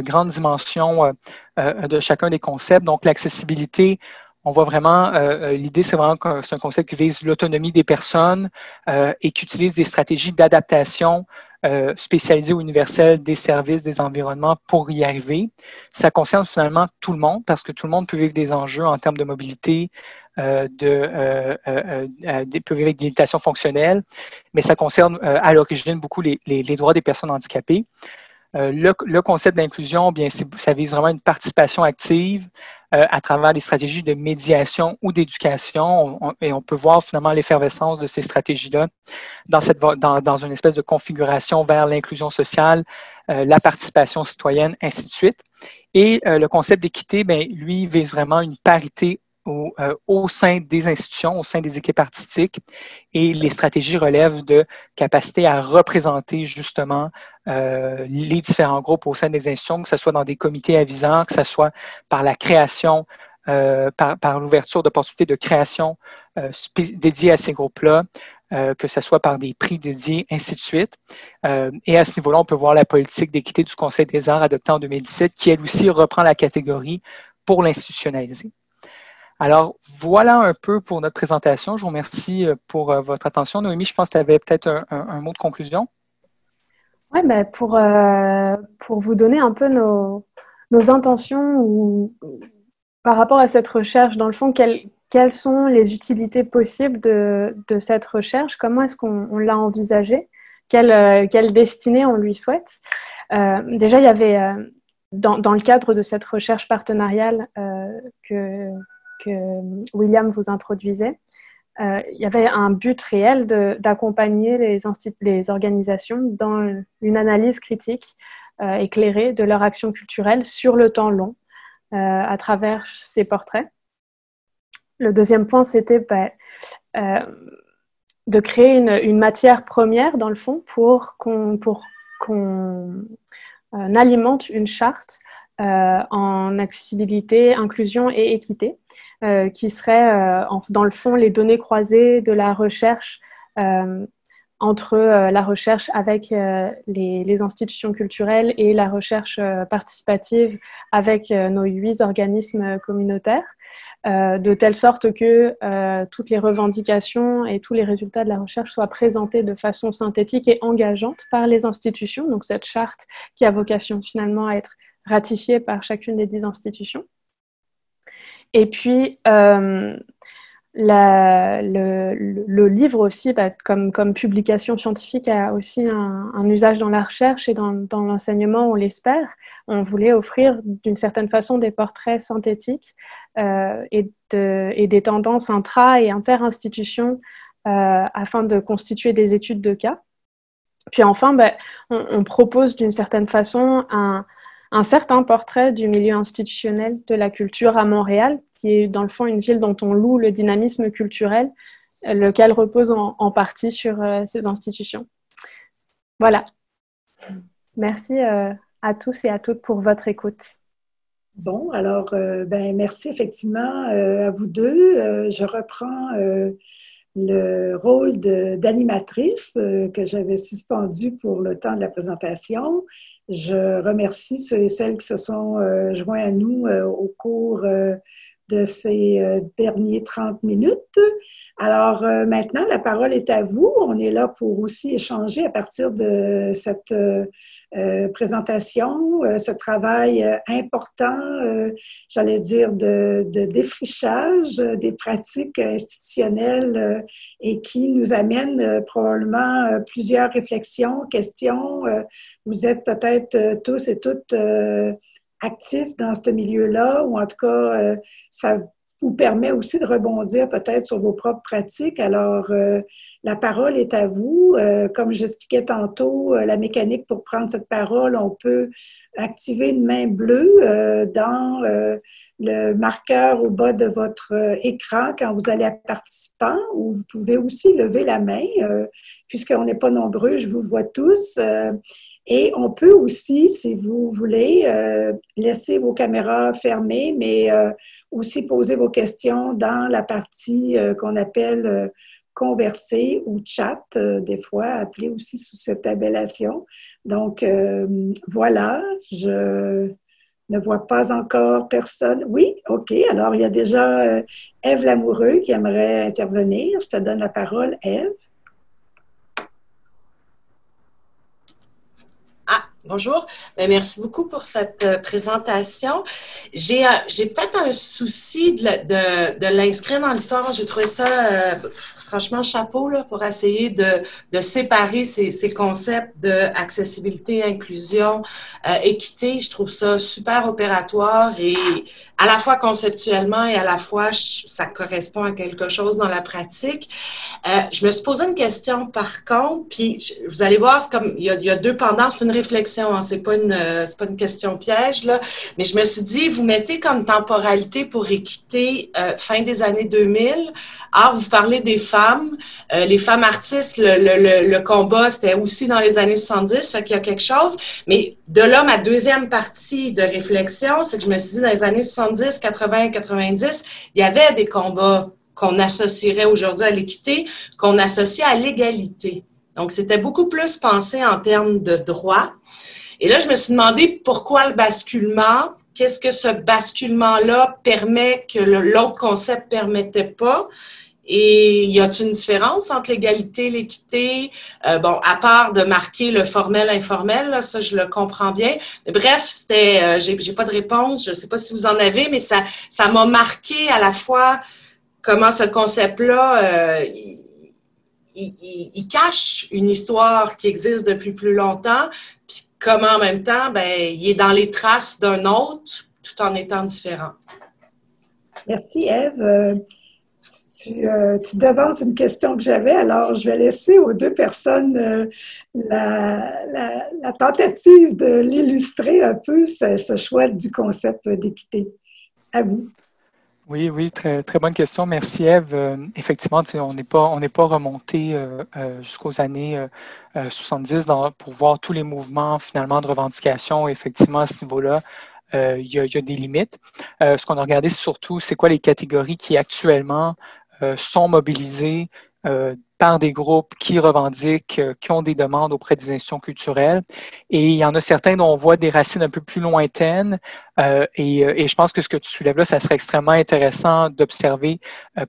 grandes dimensions de chacun des concepts. Donc, l'accessibilité, on voit vraiment, l'idée, c'est vraiment que c'est un concept qui vise l'autonomie des personnes et qui utilise des stratégies d'adaptation euh, spécialisé ou universel des services, des environnements pour y arriver. Ça concerne finalement tout le monde parce que tout le monde peut vivre des enjeux en termes de mobilité, euh, de, euh, euh, euh peut vivre avec des limitations fonctionnelles, mais ça concerne à l'origine beaucoup les, les, les, droits des personnes handicapées. Le, le, concept d'inclusion, bien, ça vise vraiment une participation active, euh, à travers des stratégies de médiation ou d'éducation. et on peut voir finalement l'effervescence de ces stratégies-là dans, cette, dans, dans une espèce de configuration vers l'inclusion sociale, euh, la participation citoyenne, ainsi de suite. Et euh, le concept d'équité, ben, lui, vise vraiment une parité au, euh, au, sein des institutions, au sein des équipes artistiques, et les stratégies relèvent de capacité à représenter justement euh, les différents groupes au sein des institutions, que ce soit dans des comités avisants, que ce soit par la création, euh, par, l'ouverture d'opportunités de création dédiées à ces groupes-là, que ce soit par des prix dédiés, ainsi de suite. et à ce niveau-là, on peut voir la politique d'équité du Conseil des arts adoptée en 2017, qui elle aussi reprend la catégorie pour l'institutionnaliser. Alors, voilà un peu pour notre présentation. Je vous remercie euh, pour euh, votre attention. Noémie, je pense que tu avais peut-être un, mot de conclusion. Oui, ben pour, euh, pour vous donner un peu nos, intentions par rapport à cette recherche, dans le fond, quelles, quelles sont les utilités possibles de, cette recherche? Comment est-ce qu'on l'a envisagée? Quelle, quelle, destinée on lui souhaite? Déjà, il y avait, dans, dans, le cadre de cette recherche partenariale que, que William vous introduisait, euh, il y avait un but réel d'accompagner les, organisations dans une analyse critique euh, éclairée de leur action culturelle sur le temps long euh, à travers ces portraits. Le deuxième point, c'était ben, de créer une, matière première, dans le fond, pour qu'on alimente une charte en accessibilité, inclusion et équité. Euh, qui serait euh, dans le fond les données croisées de la recherche euh, entre la recherche avec les, institutions culturelles et la recherche participative avec nos huit organismes communautaires, de telle sorte que toutes les revendications et tous les résultats de la recherche soient présentés de façon synthétique et engageante par les institutions. Donc cette charte qui a vocation finalement à être ratifiée par chacune des dix institutions. Et puis, euh, le, livre aussi, bah, comme, publication scientifique, a aussi un, usage dans la recherche et dans, l'enseignement, on l'espère. On voulait offrir d'une certaine façon des portraits synthétiques euh, et, de, et, des tendances intra- et inter-institutions euh, afin de constituer des études de cas. Puis enfin, bah, on, propose d'une certaine façon un, un certain portrait du milieu institutionnel de la culture à Montréal, qui est dans le fond une ville dont on loue le dynamisme culturel, lequel repose en, partie sur euh, ces institutions. Voilà. Merci euh, à tous et à toutes pour votre écoute. Bon, alors, euh, ben, merci effectivement à vous deux. je reprends le rôle d'animatrice que j'avais suspendu pour le temps de la présentation. Je remercie ceux et celles qui se sont euh, joints à nous euh, au cours euh, de ces derniers 30 minutes. Alors maintenant, la parole est à vous. On est là pour aussi échanger à partir de cette euh, présentation, euh, ce travail euh, important, j'allais dire, de, de, défrichage des pratiques institutionnelles et qui nous amène probablement plusieurs réflexions, questions. Vous êtes peut-être tous et toutes actifs dans ce milieu-là, ou en tout cas, ça vous permet aussi de rebondir peut-être sur vos propres pratiques. Alors, la parole est à vous. comme j'expliquais tantôt, la mécanique pour prendre cette parole, on peut activer une main bleue dans le marqueur au bas de votre écran quand vous allez à participant, ou vous pouvez aussi lever la main, puisqu'on n'est pas nombreux, je vous vois tous. Et on peut aussi, si vous voulez, euh, laisser vos caméras fermées, mais euh, aussi poser vos questions dans la partie euh, qu'on appelle converser ou chat, des fois appelée aussi sous cette appellation. Donc, voilà, je ne vois pas encore personne. Oui, OK. Alors, il y a déjà Eve Lamoureux qui aimerait intervenir. Je te donne la parole, Eve. Bonjour, ben, merci beaucoup pour cette euh, présentation. J'ai peut-être un souci de, l'inscrire dans l'histoire. J'ai trouvé ça euh, franchement chapeau là, pour essayer de, séparer ces, ces concepts d'accessibilité, inclusion, euh, équité. Je trouve ça super opératoire et à la fois conceptuellement et à la fois ça correspond à quelque chose dans la pratique. Euh, je me suis posé une question par contre, puis vous allez voir, c'est comme il y, a, deux pendants, c'est une réflexion, hein, c'est pas une c'est pas une question piège là, mais je me suis dit vous mettez comme temporalité pour équité euh, fin des années 2000. Ah, vous parlez des femmes, euh, les femmes artistes, le, le, le combat c'était aussi dans les années 70, fait qu'il y a quelque chose, mais de là ma deuxième partie de réflexion, c'est que je me suis dit dans les années 70 70, 80, 90, il y avait des combats qu'on associerait aujourd'hui à l'équité, qu'on associe à l'égalité. Donc, c'était beaucoup plus pensé en termes de droit. Et là, je me suis demandé pourquoi le basculement, qu'est-ce que ce basculement-là permet que l'autre concept ne permettait pas. Et y a-t-il une différence entre l'égalité l'équité? Euh, bon, à part de marquer le formel informel, ça je le comprends bien. Bref, c'était, euh, j'ai, pas de réponse. Je sais pas si vous en avez, mais ça, ça m'a marqué à la fois comment ce concept-là, euh, il, il, cache une histoire qui existe depuis plus longtemps, puis comment en même temps, ben, il est dans les traces d'un autre, tout en étant différent. Merci Eve. Euh, tu, devances une question que j'avais, alors je vais laisser aux deux personnes euh, la, tentative de l'illustrer un peu, ce, choix du concept d'équité. À vous. Oui, oui, très, très bonne question. Merci Eve. Euh, effectivement, on n'est pas, on pas remonté jusqu'aux années 70 pour voir tous les mouvements finalement de revendication. Effectivement, à ce niveau-là, il y, a des limites. ce qu'on a regardé surtout, c'est quoi les catégories qui actuellement sont mobilisés euh, par des groupes qui revendiquent, euh, qui ont des demandes auprès des institutions culturelles. Et il y en a certains dont on voit des racines un peu plus lointaines. Euh, et, euh, et, je pense que ce que tu soulèves là, ça serait extrêmement intéressant d'observer,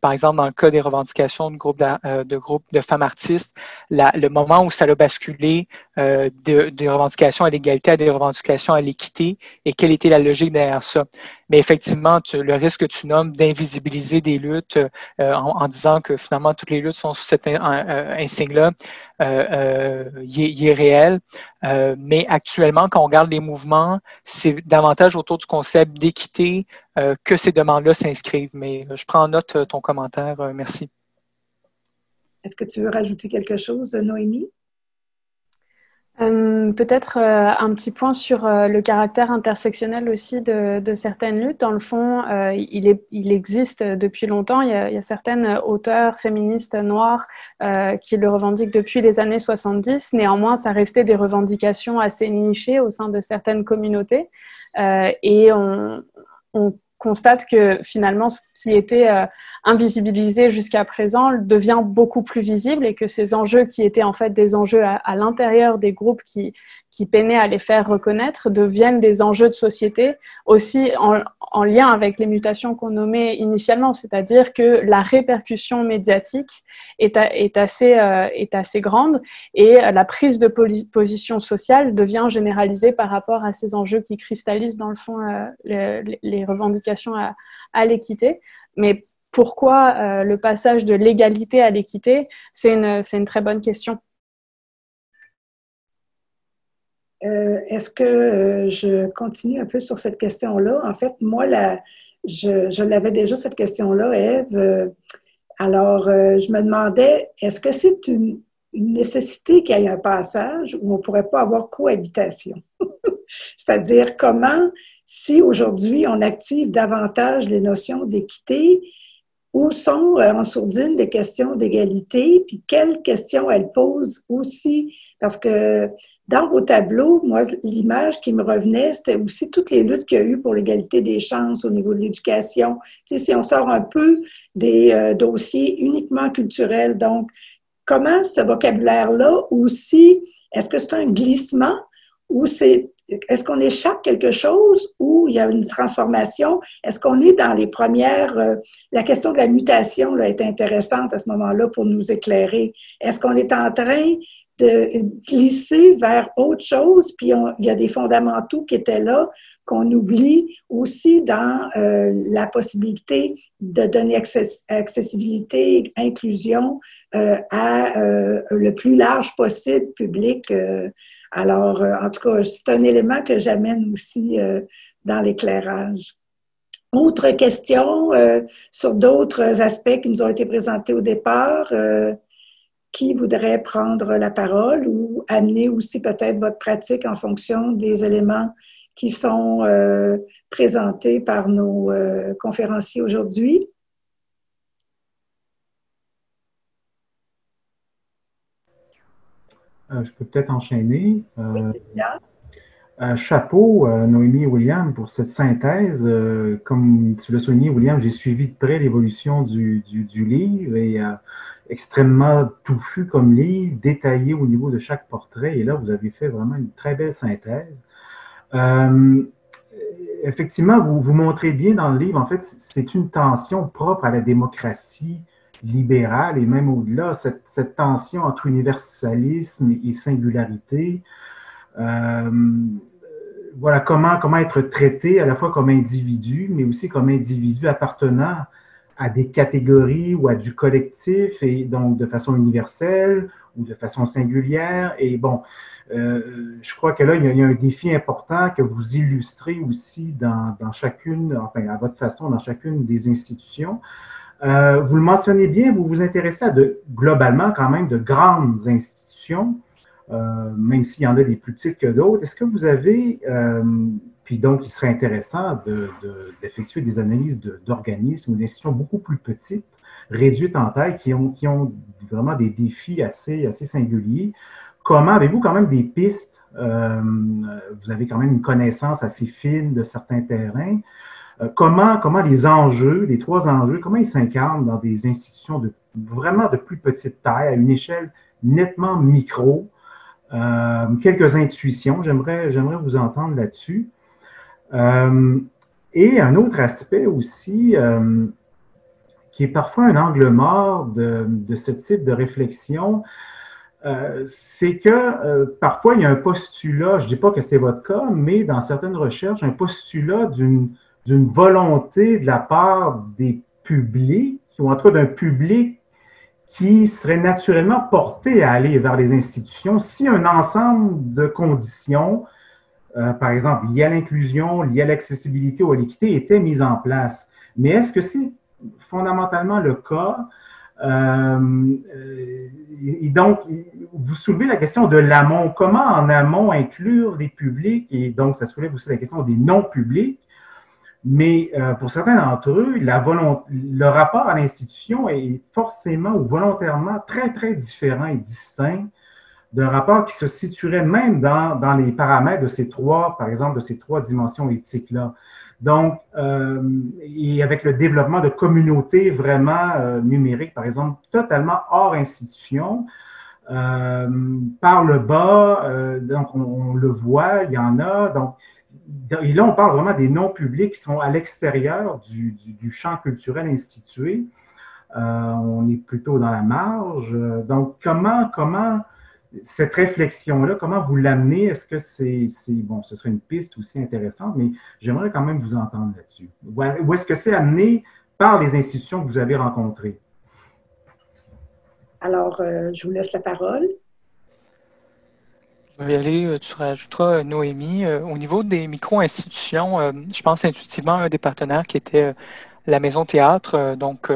par exemple, dans le cas des revendications de groupes de, de, groupes de femmes artistes, la, le moment où ça a basculé euh, de, des revendications à l'égalité à des revendications à l'équité et quelle était la logique derrière ça. Mais effectivement, le risque que tu nommes d'invisibiliser des luttes en, en, disant que finalement toutes les luttes sont sous insigne-là, euh, euh, il, est, réel. Euh, mais actuellement, quand on regarde les mouvements, c'est davantage autour du concept d'équité que ces demandes-là s'inscrivent. Mais je prends en note ton commentaire. merci. Est-ce que tu veux rajouter quelque chose, Noémie? Euh, peut-être euh, un petit point sur euh, le caractère intersectionnel aussi de, certaines luttes. Dans le fond, il, existe depuis longtemps. Il y, a, certaines auteurs féministes noires qui le revendiquent depuis les années 70. Néanmoins, ça restait des revendications assez nichées au sein de certaines communautés. et on constate que finalement, ce qui était euh, invisibilisé jusqu'à présent devient beaucoup plus visible et que ces enjeux qui étaient en fait des enjeux à, l'intérieur des groupes qui, qui peinaient à les faire reconnaître deviennent des enjeux de société aussi en, en lien avec les mutations qu'on nommait initialement, c'est-à-dire que la répercussion médiatique est, assez, euh, est assez grande et la prise de position sociale devient généralisée par rapport à ces enjeux qui cristallisent dans le fond euh, les, revendications à, à l'équité. Mais pourquoi euh, le passage de l'égalité à l'équité? C'est une, une, très bonne question. Euh, est-ce que euh, je continue un peu sur cette question-là? En fait, moi, la, je, l'avais déjà, cette question-là, Eve. Alors, je me demandais, est-ce que c'est une, nécessité qu'il y ait un passage où on ne pourrait pas avoir cohabitation? C'est-à-dire comment, si aujourd'hui on active davantage les notions d'équité, où sont euh, en sourdine des questions d'égalité, puis quelles questions elles posent aussi, parce que dans vos tableaux, moi, l'image qui me revenait, c'était aussi toutes les luttes qu'il y a eu pour l'égalité des chances au niveau de l'éducation. Tu si on sort un peu des euh, dossiers uniquement culturels, donc comment ce vocabulaire-là aussi, est-ce que c'est un glissement ou c'est est-ce qu'on échappe quelque chose ou il y a une transformation? Est-ce qu'on est dans les premières... Euh, la question de la mutation là, est intéressante à ce moment-là pour nous éclairer. Est-ce qu'on est en train de glisser vers autre chose, puis il y a des fondamentaux qui étaient là, qu'on oublie aussi dans euh, la possibilité de donner accessibilité, inclusion euh, à le plus large possible public alors, euh, en tout cas, c'est un élément que j'amène aussi euh, dans l'éclairage. Autre question euh, sur d'autres aspects qui nous ont été présentés au départ. Qui voudrait prendre la parole ou amener aussi peut-être votre pratique en fonction des éléments qui sont présentés par nos conférenciers aujourd'hui? Euh, je peux peut-être enchaîner. Euh, euh, chapeau, Noémie et William, pour cette synthèse. comme tu l'as souligné, William, j'ai suivi de près l'évolution du, livre et extrêmement touffu comme livre, détaillé au niveau de chaque portrait. Et là, vous avez fait vraiment une très belle synthèse. effectivement, vous, vous montrez bien dans le livre, en fait, c'est une tension propre à la démocratie libérale et même au-delà, cette, cette, tension entre universalisme et singularité. Euh, voilà comment, comment être traité à la fois comme individu, mais aussi comme individu appartenant à des catégories ou à du collectif, et donc de façon universelle ou de façon singulière. Et bon, euh, je crois que là, il y, a, un défi important que vous illustrez aussi dans, chacune, enfin, à votre façon, dans chacune des institutions. Euh, vous le mentionnez bien, vous vous intéressez à de, globalement quand même de grandes institutions, euh, même s'il y en a des plus petites que d'autres. Est-ce que vous avez, puis donc il serait intéressant d'effectuer des analyses d'organismes ou d'institutions beaucoup plus petites, réduites en taille, qui ont, vraiment des défis assez, singuliers. Comment avez-vous quand même des pistes? vous avez quand même une connaissance assez fine de certains terrains. Euh, comment, comment les enjeux, les trois enjeux, comment ils s'incarnent dans des institutions de, vraiment de plus petite taille, à une échelle nettement micro? Euh, quelques intuitions, j'aimerais vous entendre là-dessus. Euh, et un autre aspect aussi, qui est parfois un angle mort de, ce type de réflexion, c'est que parfois il y a un postulat, je ne dis pas que c'est votre cas, mais dans certaines recherches, un postulat d'une volonté de la part des publics, ou en tout cas d'un public qui serait naturellement porté à aller vers les institutions si un ensemble de conditions, euh, par exemple liées à l'inclusion, liées à l'accessibilité ou à l'équité, étaient mises en place. Mais est-ce que c'est fondamentalement le cas? Euh, et donc, vous soulevez la question de l'amont. Comment en amont inclure les publics? Et donc, ça soulève aussi la question des non-publics. Mais euh, pour certains d'entre eux, le rapport à l'institution est forcément ou volontairement très, très différent et distinct d'un rapport qui se situerait même dans, dans, les paramètres de ces trois, par exemple, de ces trois dimensions éthiques-là. Donc, euh, et avec le développement de communautés vraiment euh, numériques, par exemple, totalement hors institution, euh, par le bas, euh, donc on, on, le voit, il y en a. Donc, et là, on parle vraiment des non-publics qui sont à l'extérieur du, champ culturel institué. Euh, on est plutôt dans la marge. Donc, comment, comment cette réflexion-là, comment vous l'amenez? Est-ce que c'est, bon, ce serait une piste aussi intéressante, mais j'aimerais quand même vous entendre là-dessus. Ou est-ce que c'est amené par les institutions que vous avez rencontrées? Alors, euh, je vous laisse la parole. Je vais y aller, euh, tu rajouteras euh, Noémie. Au niveau des micro-institutions, je pense intuitivement à un des partenaires qui était la Maison Théâtre. Donc,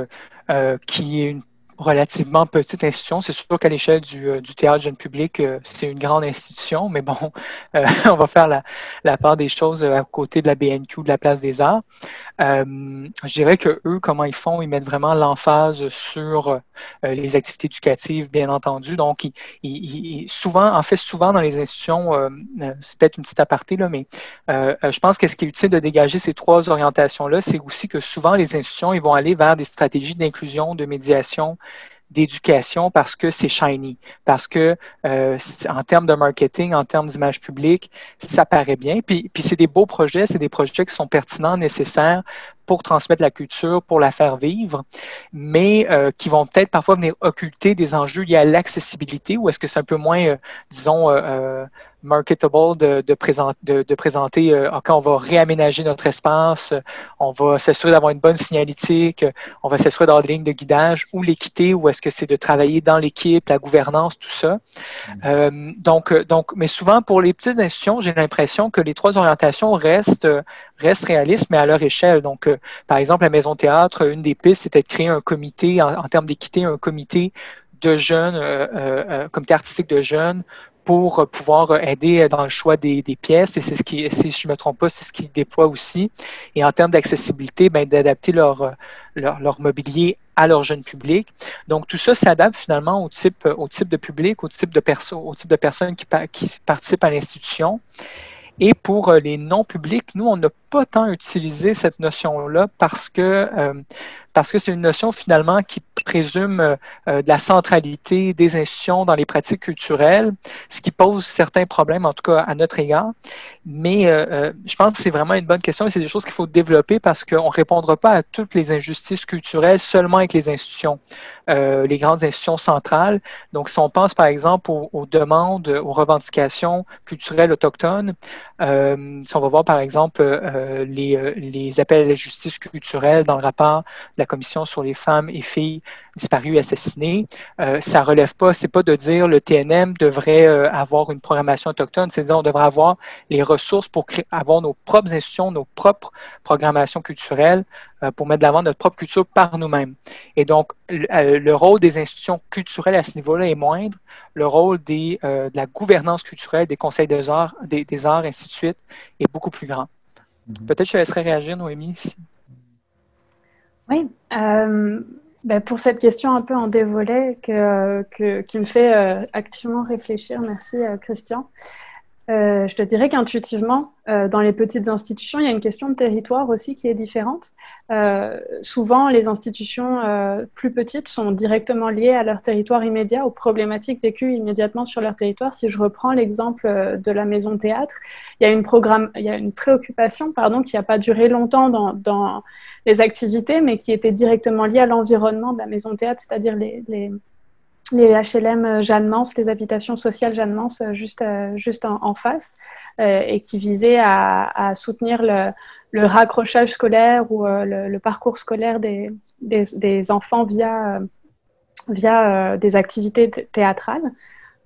qui est une relativement petite institution. C'est sûr qu'à l'échelle du, euh, du, théâtre jeune public, euh, c'est une grande institution, mais bon, euh, on va faire la, la, part des choses à côté de la BNQ, de la Place des Arts. Euh, je dirais que eux, comment ils font, ils mettent vraiment l'emphase sur les activités éducatives, bien entendu. Donc, ils, ils, souvent, en fait, souvent dans les institutions, c'est peut-être une petite aparté là, mais je pense que ce qui est utile de dégager ces trois orientations-là, c'est aussi que souvent les institutions, ils vont aller vers des stratégies d'inclusion, de médiation, d'éducation parce que c'est shiny, parce que euh, en termes de marketing, en termes d'image publique, ça paraît bien. Puis, c'est des beaux projets, c'est des projets qui sont pertinents, nécessaires pour transmettre la culture, pour la faire vivre, mais euh, qui vont peut-être parfois venir occulter des enjeux liés à l'accessibilité, ou est-ce que c'est un peu moins, euh, disons, marketable de, de, de, de présenter euh, quand on va réaménager notre espace, on va s'assurer d'avoir une bonne signalétique, on va s'assurer d'avoir des lignes de guidage, ou l'équité, ou est-ce que c'est de travailler dans l'équipe, la gouvernance, tout ça. Mm. Euh, donc, donc, mais souvent pour les petites institutions, j'ai l'impression que les trois orientations restent, restent réalistes, mais à leur échelle. Donc, euh, par exemple, la Maison Théâtre, une des pistes, c'était de créer un comité, en, termes d'équité, un comité de jeunes, euh, euh, comité artistique de jeunes pour pouvoir aider dans le choix des, pièces. Et c'est ce qui, si je ne me trompe pas, c'est ce qu'ils déploient aussi. Et en termes d'accessibilité, ben, d'adapter leur, leur, mobilier à leur jeune public. Donc, tout ça s'adapte finalement au type, au type de public, au type de, perso, au type de personnes qui, qui participent à l'institution. Et pour les non-publics, nous, on n'a pas tant utilisé cette notion-là parce que parce que c'est une notion finalement qui présume euh, de la centralité des institutions dans les pratiques culturelles, ce qui pose certains problèmes, en tout cas à notre égard. Mais euh, euh, je pense que c'est vraiment une bonne question et c'est des choses qu'il faut développer parce qu'on ne répondra pas à toutes les injustices culturelles seulement avec les institutions, les grandes institutions centrales. Donc, si on pense par exemple aux, aux demandes, aux revendications culturelles autochtones, si on va voir par exemple les, les appels à la justice culturelle dans le rapport de la commission sur les femmes et filles disparues et assassinées. Euh, ça relève pas, c'est pas de dire le TNM devrait euh, avoir une programmation autochtone, c'est de dire on devrait avoir les ressources pour créer, avoir nos propres institutions, nos propres programmations culturelles euh, pour mettre de l'avant notre propre culture par nous-mêmes. Et donc, le, rôle des institutions culturelles à ce niveau-là est moindre. Le rôle des, de la gouvernance culturelle, des conseils des arts, des, des arts, ainsi de suite, est beaucoup plus grand. Mm-hmm. Peut-être que je laisserai réagir, Noémie. Si... Oui, euh, ben pour cette question un peu en dévolet que, que qui me fait euh, activement réfléchir, merci euh, Christian. Euh, je te dirais qu'intuitivement, euh, dans les petites institutions, il y a une question de territoire aussi qui est différente. Euh, souvent, les institutions plus petites sont directement liées à leur territoire immédiat, aux problématiques vécues immédiatement sur leur territoire. Si je reprends l'exemple de la maison théâtre, il y a une, préoccupation pardon, qui n'a pas duré longtemps dans, les activités, mais qui était directement liée à l'environnement de la maison théâtre, c'est-à-dire les les HLM Jeanne Mance, les habitations sociales Jeanne Mance, juste, juste en, face, euh, et qui visaient à, soutenir le, raccrochage scolaire ou euh, le, parcours scolaire des, des, enfants via, via euh, des activités théâtrales.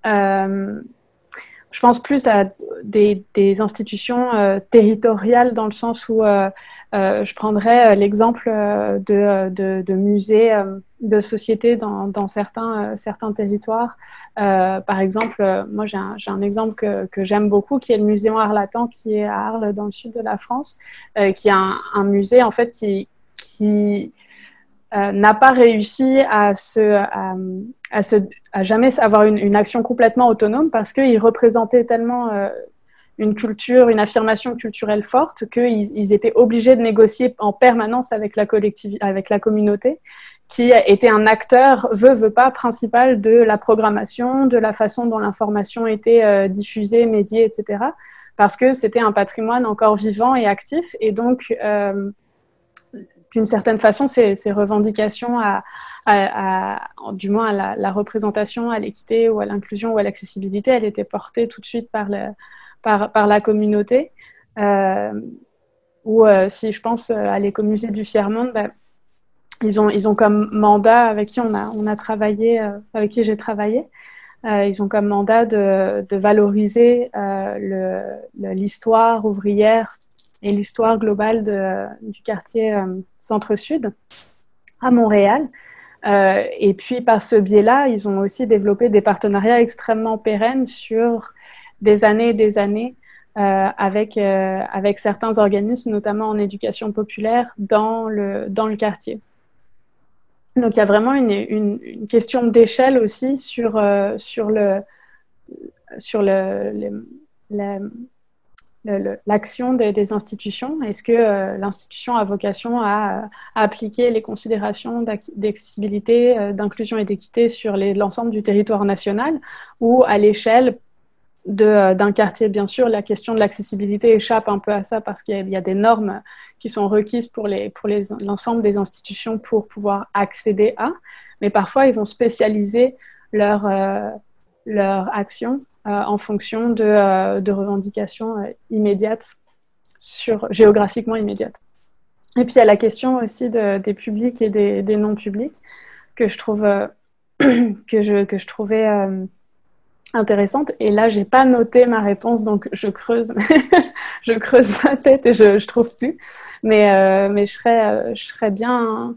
je pense plus à des, institutions territoriales dans le sens où euh, je prendrais l'exemple de, de, musées de sociétés dans, dans certains, territoires. Euh, par exemple, euh, moi j'ai un, exemple que, j'aime beaucoup, qui est le musée Arlatan, qui est à Arles, dans le sud de la France, euh, qui est un, musée en fait qui, n'a pas réussi à, se, à, jamais avoir une, action complètement autonome parce qu'il représentait tellement une culture, une affirmation culturelle forte qu'ils ils étaient obligés de négocier en permanence avec la, avec la communauté qui était un acteur, veut, veut pas, principal de la programmation, de la façon dont l'information était euh, diffusée, médiée, etc. Parce que c'était un patrimoine encore vivant et actif. Et donc, euh, d'une certaine façon, ces, revendications du moins à la, représentation, à l'équité ou à l'inclusion ou à l'accessibilité, elles étaient portées tout de suite par, la communauté. Euh, ou si je pense à l'écomusée du Fiermonde, ben, ils ont, comme mandat avec qui on a, travaillé, euh, avec qui j'ai travaillé, euh, ils ont comme mandat de, valoriser euh, l'histoire ouvrière et l'histoire globale du quartier Centre-Sud à Montréal. et puis par ce biais-là, ils ont aussi développé des partenariats extrêmement pérennes sur des années et des années avec, certains organismes, notamment en éducation populaire, dans le quartier. Donc il y a vraiment une, question d'échelle aussi sur, sur le sur le, l'action des, institutions. Est-ce que euh, l'institution a vocation à, appliquer les considérations d'accessibilité, euh, d'inclusion et d'équité sur l'ensemble du territoire national ou à l'échelle euh, d'un quartier Bien sûr, la question de l'accessibilité échappe un peu à ça parce qu'il y, a des normes qui sont requises pour l'ensemble pour des institutions pour pouvoir accéder à, mais parfois ils vont spécialiser leur leur action euh, en fonction de, euh, revendications euh, immédiates, sur, géographiquement immédiates. Et puis il y a la question aussi des publics et des, non-publics que je trouve que je, que je trouvais intéressante. Et là, j'ai pas noté ma réponse, donc je creuse, je creuse ma tête et je, je trouve plus. Mais, mais je serais, je serais bien,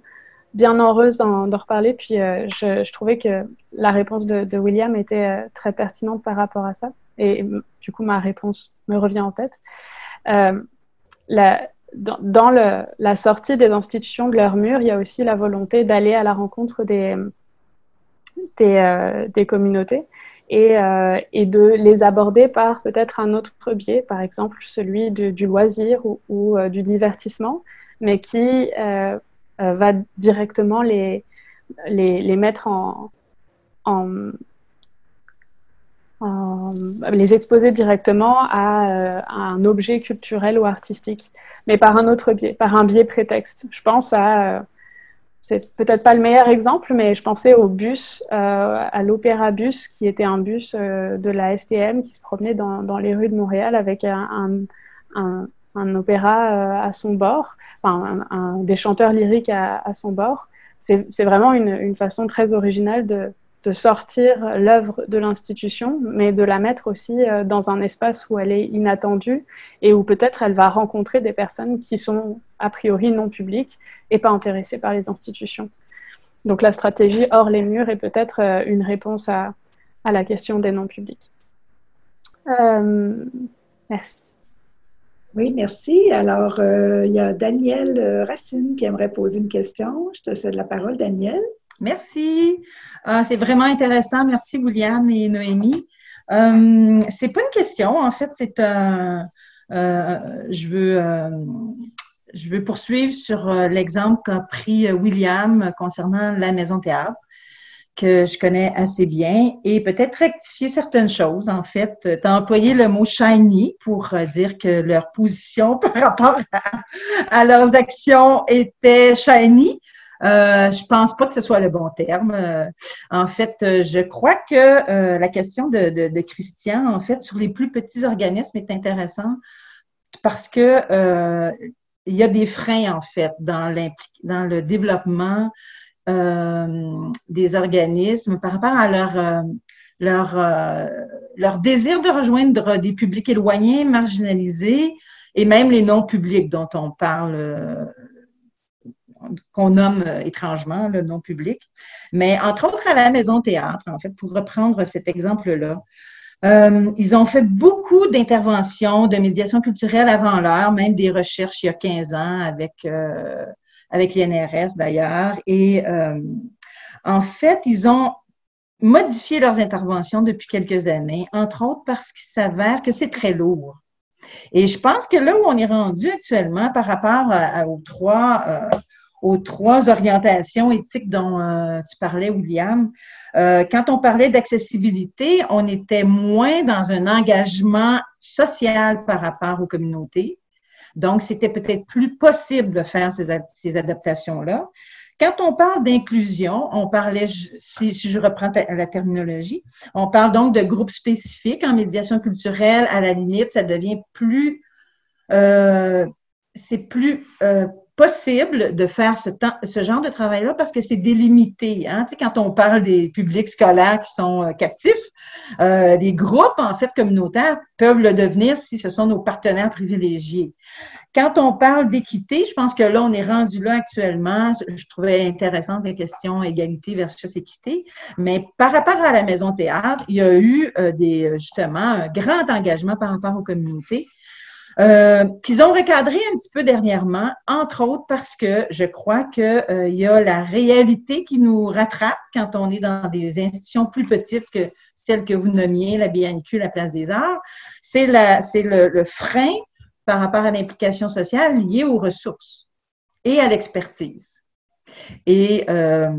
bien heureuse d'en reparler. Puis euh, je, trouvais que la réponse de, William était euh, très pertinente par rapport à ça. Et du coup, ma réponse me revient en tête. Euh, dans, la sortie des institutions de leur mur, il y a aussi la volonté d'aller à la rencontre des, des, des communautés et, et, de les aborder par peut-être un autre biais, par exemple celui du loisir ou, ou du divertissement, mais qui euh, va directement les, les, mettre en, les exposer directement à, euh, un objet culturel ou artistique, mais par un autre biais, par un biais prétexte. Je pense à, euh, c'est peut-être pas le meilleur exemple, mais je pensais au bus, à l'Opéra Bus, qui était un bus de la STM qui se promenait dans, les rues de Montréal avec un, un, opéra à son bord un, des chanteurs lyriques à, son bord. C'est vraiment une, façon très originale de, sortir l'œuvre de l'institution, mais de la mettre aussi euh, dans un espace où elle est inattendue et où peut-être elle va rencontrer des personnes qui sont a priori non publiques et pas intéressées par les institutions. Donc la stratégie hors les murs est peut-être euh, une réponse à, la question des non publics. Euh, merci. Oui, merci. Alors, il y a Daniel Racine qui aimerait poser une question. Je te cède la parole, Daniel. Merci. Ah, c'est vraiment intéressant. Merci, William et Noémie. Euh, c'est pas une question, en fait, c'est un. je veux. je veux poursuivre sur l'exemple qu'a pris William concernant la maison théâtre que je connais assez bien et peut-être rectifier certaines choses. En fait, tu as employé le mot shiny pour euh, dire que leur position par rapport à, leurs actions était shiny. Euh, je pense pas que ce soit le bon terme. Euh, en fait, euh, je crois que la question de, de, de, Christian, en fait, sur les plus petits organismes est intéressante parce que il y a des freins, en fait, dans, dans le développement euh, des organismes par rapport à leur, euh, leur, euh, leur désir de rejoindre des publics éloignés, marginalisés, et même les non-publics dont on parle, qu'on nomme étrangement le non-public. Mais entre autres à la Maison Théâtre, en fait, pour reprendre cet exemple-là, ils ont fait beaucoup d'interventions de médiation culturelle avant l'heure, même des recherches il y a 15 ans avec avec l'INRS d'ailleurs. Et euh, en fait, ils ont modifié leurs interventions depuis quelques années, entre autres parce qu'il s'avère que c'est très lourd. Et je pense que là où on est rendu actuellement par rapport aux trois euh, aux trois orientations éthiques dont euh, tu parlais, William. quand on parlait d'accessibilité, on était moins dans un engagement social par rapport aux communautés. Donc, c'était peut-être plus possible de faire ces, adaptations-là. Quand on parle d'inclusion, on parlait, si, je reprends la terminologie, on parle donc de groupes spécifiques en médiation culturelle. À la limite, ça devient plus, euh, c'est plus euh, possible de faire ce, temps, ce genre de travail-là parce que c'est délimité. Hein? Tu sais, quand on parle des publics scolaires qui sont euh, captifs, euh, les groupes, en fait, communautaires peuvent le devenir si ce sont nos partenaires privilégiés. Quand on parle d'équité, je pense que là, on est rendu là actuellement. Je trouvais intéressante la question égalité versus équité. Mais par rapport à la maison théâtre, il y a eu euh, des, justement un grand engagement par rapport aux communautés euh, qu'ils ont recadré un petit peu dernièrement, entre autres parce que je crois qu'il euh, y a la réalité qui nous rattrape quand on est dans des institutions plus petites que celles que vous nommiez, la BNQ, la Place des Arts. C'est le, le frein par rapport à l'implication sociale liée aux ressources et à l'expertise. Et euh,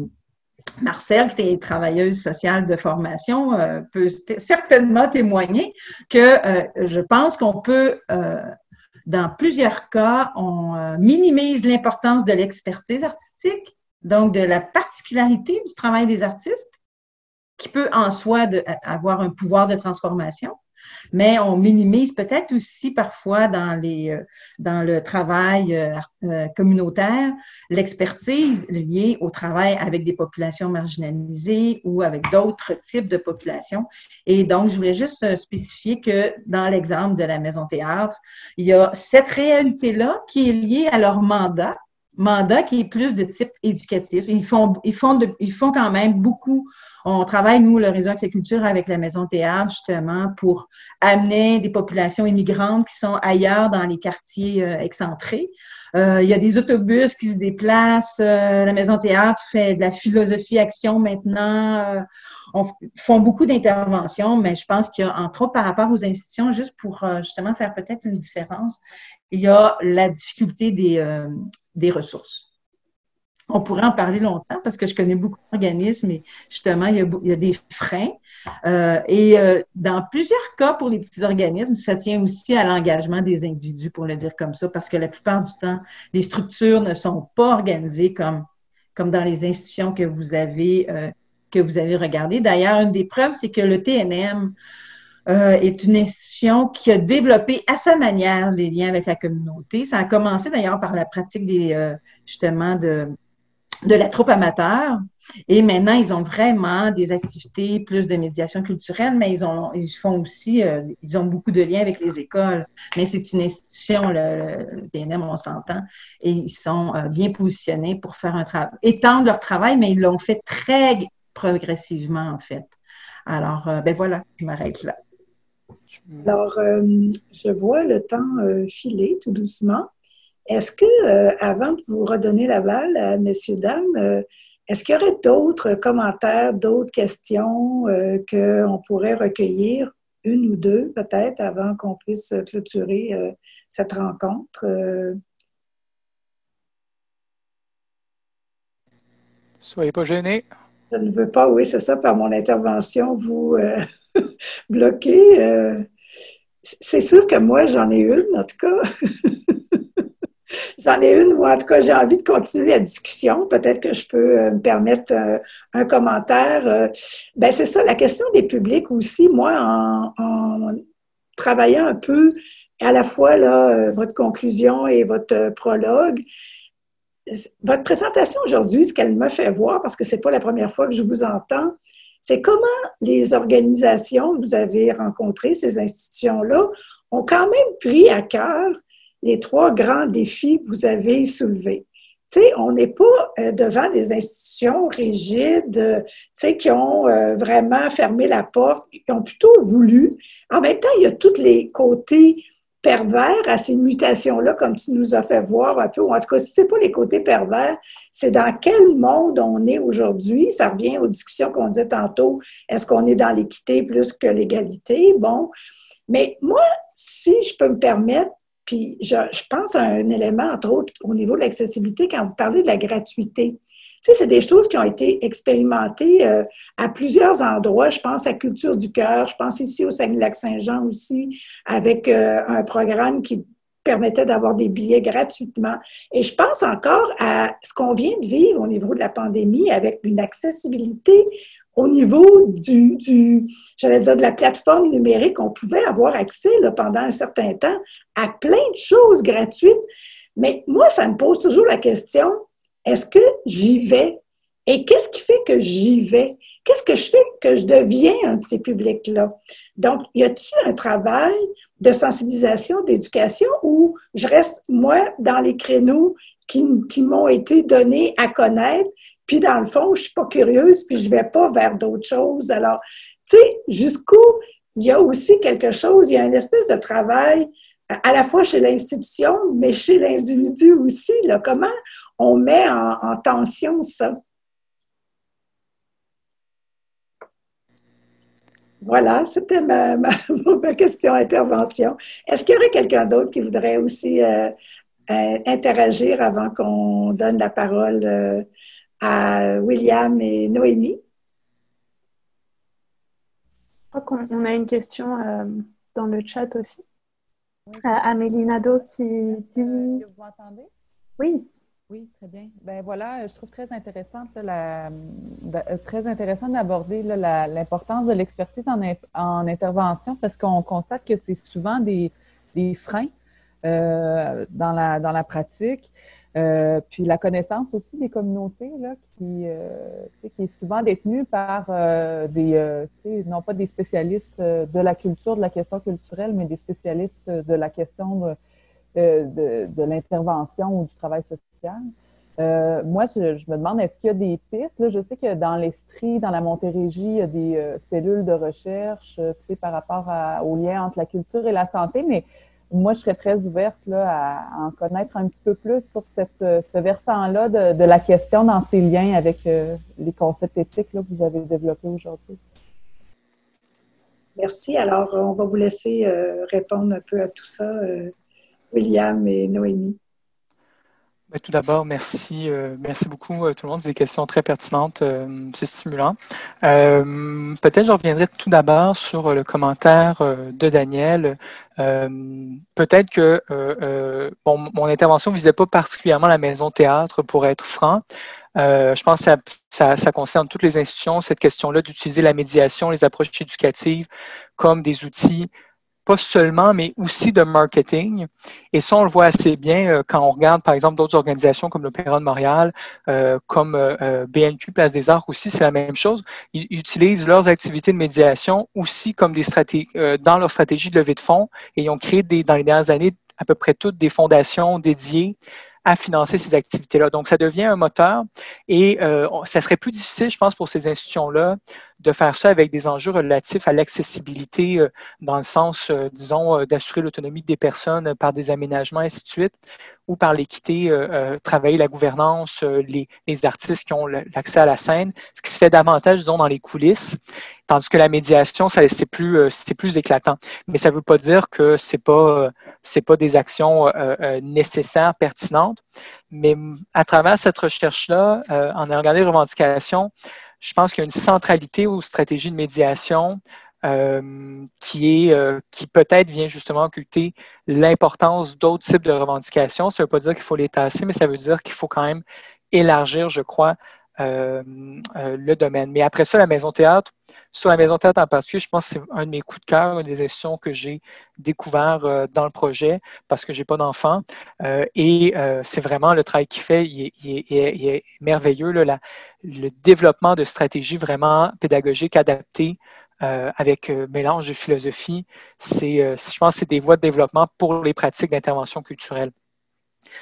Marcel, qui est travailleuse sociale de formation, euh, peut certainement témoigner que euh, je pense qu'on peut, euh, dans plusieurs cas, on minimise l'importance de l'expertise artistique, donc de la particularité du travail des artistes, qui peut en soi avoir un pouvoir de transformation mais on minimise peut-être aussi parfois dans, les, euh, dans le travail euh, euh, communautaire l'expertise liée au travail avec des populations marginalisées ou avec d'autres types de populations. Et donc, je voulais juste spécifier que dans l'exemple de la maison théâtre, il y a cette réalité-là qui est liée à leur mandat mandat qui est plus de type éducatif. Ils font, ils font, ils font quand même beaucoup on travaille, nous, le réseau Culture, avec la Maison Théâtre, justement, pour amener des populations immigrantes qui sont ailleurs dans les quartiers euh, excentrés. Euh, il y a des autobus qui se déplacent. Euh, la Maison Théâtre fait de la philosophie action maintenant. on font beaucoup d'interventions, mais je pense qu'il y a, entre autres, par rapport aux institutions, juste pour justement faire peut-être une différence, il y a la difficulté des, des ressources. On pourrait en parler longtemps parce que je connais beaucoup d'organismes et justement, il y a, des freins. Euh, et euh, dans plusieurs cas, pour les petits organismes, ça tient aussi à l'engagement des individus, pour le dire comme ça, parce que la plupart du temps, les structures ne sont pas organisées comme, dans les institutions euh, que vous avez regardées. D'ailleurs, une des preuves, c'est que le TNM est une institution qui a développé à sa manière les liens avec la communauté. Ça a commencé d'ailleurs par la pratique des, justement, de de la troupe amateur. Et maintenant, ils ont vraiment des activités plus de médiation culturelle, mais ils, ont, ils font aussi, euh, ils ont beaucoup de liens avec les écoles. Mais c'est une institution, le, TNM, on s'entend, et ils sont euh, bien positionnés pour faire un travail, étendre leur travail, mais ils l'ont fait très progressivement, en fait. Alors, euh, ben voilà, je m'arrête là. Alors, je vois le temps filer tout doucement. Est-ce que, euh, avant de vous redonner la balle à messieurs, dames, euh, est-ce qu'il y aurait d'autres commentaires, d'autres questions euh, qu'on pourrait recueillir, une ou deux peut-être, avant qu'on puisse clôturer cette rencontre? Soyez pas gênés. Je ne veux pas, oui, c'est ça, par mon intervention, vous bloquer. c'est sûr que moi, j'en ai une, en tout cas. J'en ai une, ou en tout cas, j'ai envie de continuer la discussion. Peut-être que je peux euh, me permettre euh, un commentaire. Euh. Ben, c'est ça, la question des publics aussi. Moi, en, travaillant un peu à la fois là, votre conclusion et votre prologue, votre présentation aujourd'hui, ce qu'elle me fait voir, parce que ce n'est pas la première fois que je vous entends, c'est comment les organisations que vous avez rencontrées, ces institutions-là, ont quand même pris à cœur les trois grands défis que vous avez soulevés. Tu sais, on n'est pas euh, devant des institutions rigides, euh, tu sais, qui ont euh, vraiment fermé la porte, qui ont plutôt voulu. En même temps, il y a tous les côtés pervers à ces mutations-là, comme tu nous as fait voir un peu, ou en tout cas, si ce n'est pas les côtés pervers, c'est dans quel monde on est aujourd'hui? Ça revient aux discussions qu'on disait tantôt. Est-ce qu'on est dans l'équité plus que l'égalité? Bon. Mais moi, si je peux me permettre, puis je, pense à un élément, entre autres, au niveau de l'accessibilité, quand vous parlez de la gratuité. Sais, c'est des choses qui ont été expérimentées euh, à plusieurs endroits. Je pense à Culture du cœur, je pense ici au Saguenay-Lac-Saint-Jean aussi, avec euh, un programme qui permettait d'avoir des billets gratuitement. Et je pense encore à ce qu'on vient de vivre au niveau de la pandémie avec une accessibilité au niveau du, du j'allais dire, de la plateforme numérique, on pouvait avoir accès là, pendant un certain temps à plein de choses gratuites. Mais moi, ça me pose toujours la question, est-ce que j'y vais? Et qu'est-ce qui fait que j'y vais? Qu'est-ce que je fais que je deviens un de ces publics-là? Donc, y a-t-il un travail de sensibilisation, d'éducation où je reste, moi, dans les créneaux qui, m'ont été donnés à connaître, puis dans le fond, je suis pas curieuse, puis je vais pas vers d'autres choses? Alors, tu sais, jusqu'où il y a aussi quelque chose, il y a une espèce de travail à la fois chez l'institution, mais chez l'individu aussi. Là. Comment on met en, tension ça? Voilà, c'était ma, question intervention. Est-ce qu'il y aurait quelqu'un d'autre qui voudrait aussi euh, euh, interagir avant qu'on donne la parole euh, à William et Noémie? Je crois qu'on a une question dans le chat aussi. Amélie Nadeau qui dit. Vous m'entendez? Oui. Oui, très bien. Ben voilà, je trouve très intéressante la, euh, très intéressant d'aborder l'importance de l'expertise en, en, intervention parce qu'on constate que c'est souvent des, des freins euh, dans, la, dans la pratique. Euh, puis la connaissance aussi des communautés là, qui, euh, qui est souvent détenue par euh, des, non pas des spécialistes de la culture, de la question culturelle, mais des spécialistes de la question de, de, de l'intervention ou du travail social. moi, je, me demande, est-ce qu'il y a des pistes? Je sais que dans l'Estrie, dans la Montérégie, il y a des cellules de recherche par rapport à, au lien entre la culture et la santé, mais moi, je serais très ouverte à en connaître un petit peu plus sur euh, ce versant-là de, la question dans ses liens avec euh, les concepts éthiques que vous avez développés aujourd'hui. Merci. Alors, on va vous laisser euh, répondre un peu à tout ça, William et Noémie. Ben, tout d'abord, merci, merci beaucoup tout le monde. C'est des questions très pertinentes, c'est stimulant. Peut-être je reviendrai tout d'abord sur le commentaire de Daniel euh, peut-être que euh, euh, mon intervention ne visait pas particulièrement la maison théâtre, pour être franc. je pense que ça, concerne toutes les institutions, cette question-là d'utiliser la médiation, les approches éducatives comme des outils pas seulement, mais aussi de marketing. Et ça, on le voit assez bien euh, quand on regarde, par exemple, d'autres organisations comme l'Opéra de Montréal, euh, comme euh, BNQ, Place des Arts aussi, c'est la même chose. Ils utilisent leurs activités de médiation aussi comme des stratégies, dans leur stratégie de levée de fonds. Et ils ont créé des, dans les dernières années à peu près toutes des fondations dédiées à financer ces activités-là. Donc, ça devient un moteur et euh, ça serait plus difficile, je pense, pour ces institutions-là de faire ça avec des enjeux relatifs à l'accessibilité euh, dans le sens, euh, disons, euh, d'assurer l'autonomie des personnes par des aménagements, ainsi de suite, ou par l'équité, travailler la gouvernance, les, les, artistes qui ont l'accès à la scène, ce qui se fait davantage, disons, dans les coulisses. Tandis que la médiation, c'est plus euh, plus éclatant. Mais ça ne veut pas dire que c'est pas c'est pas des actions euh, euh, nécessaires, pertinentes. Mais à travers cette recherche-là, en regardant les revendications, je pense qu'il y a une centralité aux stratégies de médiation qui est qui peut-être vient justement occulter l'importance d'autres types de revendications. Ça ne veut pas dire qu'il faut les tasser, mais ça veut dire qu'il faut quand même élargir, je crois, euh, euh, le domaine. Mais après ça, la maison théâtre, sur la maison théâtre en particulier, je pense que c'est un de mes coups de cœur, une des institutions que j'ai découvert euh, dans le projet parce que j'ai pas d'enfant. et c'est vraiment le travail qu'il fait, il est, merveilleux. Là, le développement de stratégies vraiment pédagogiques adaptées avec mélange de philosophie, c'est, je pense, que c'est des voies de développement pour les pratiques d'intervention culturelle.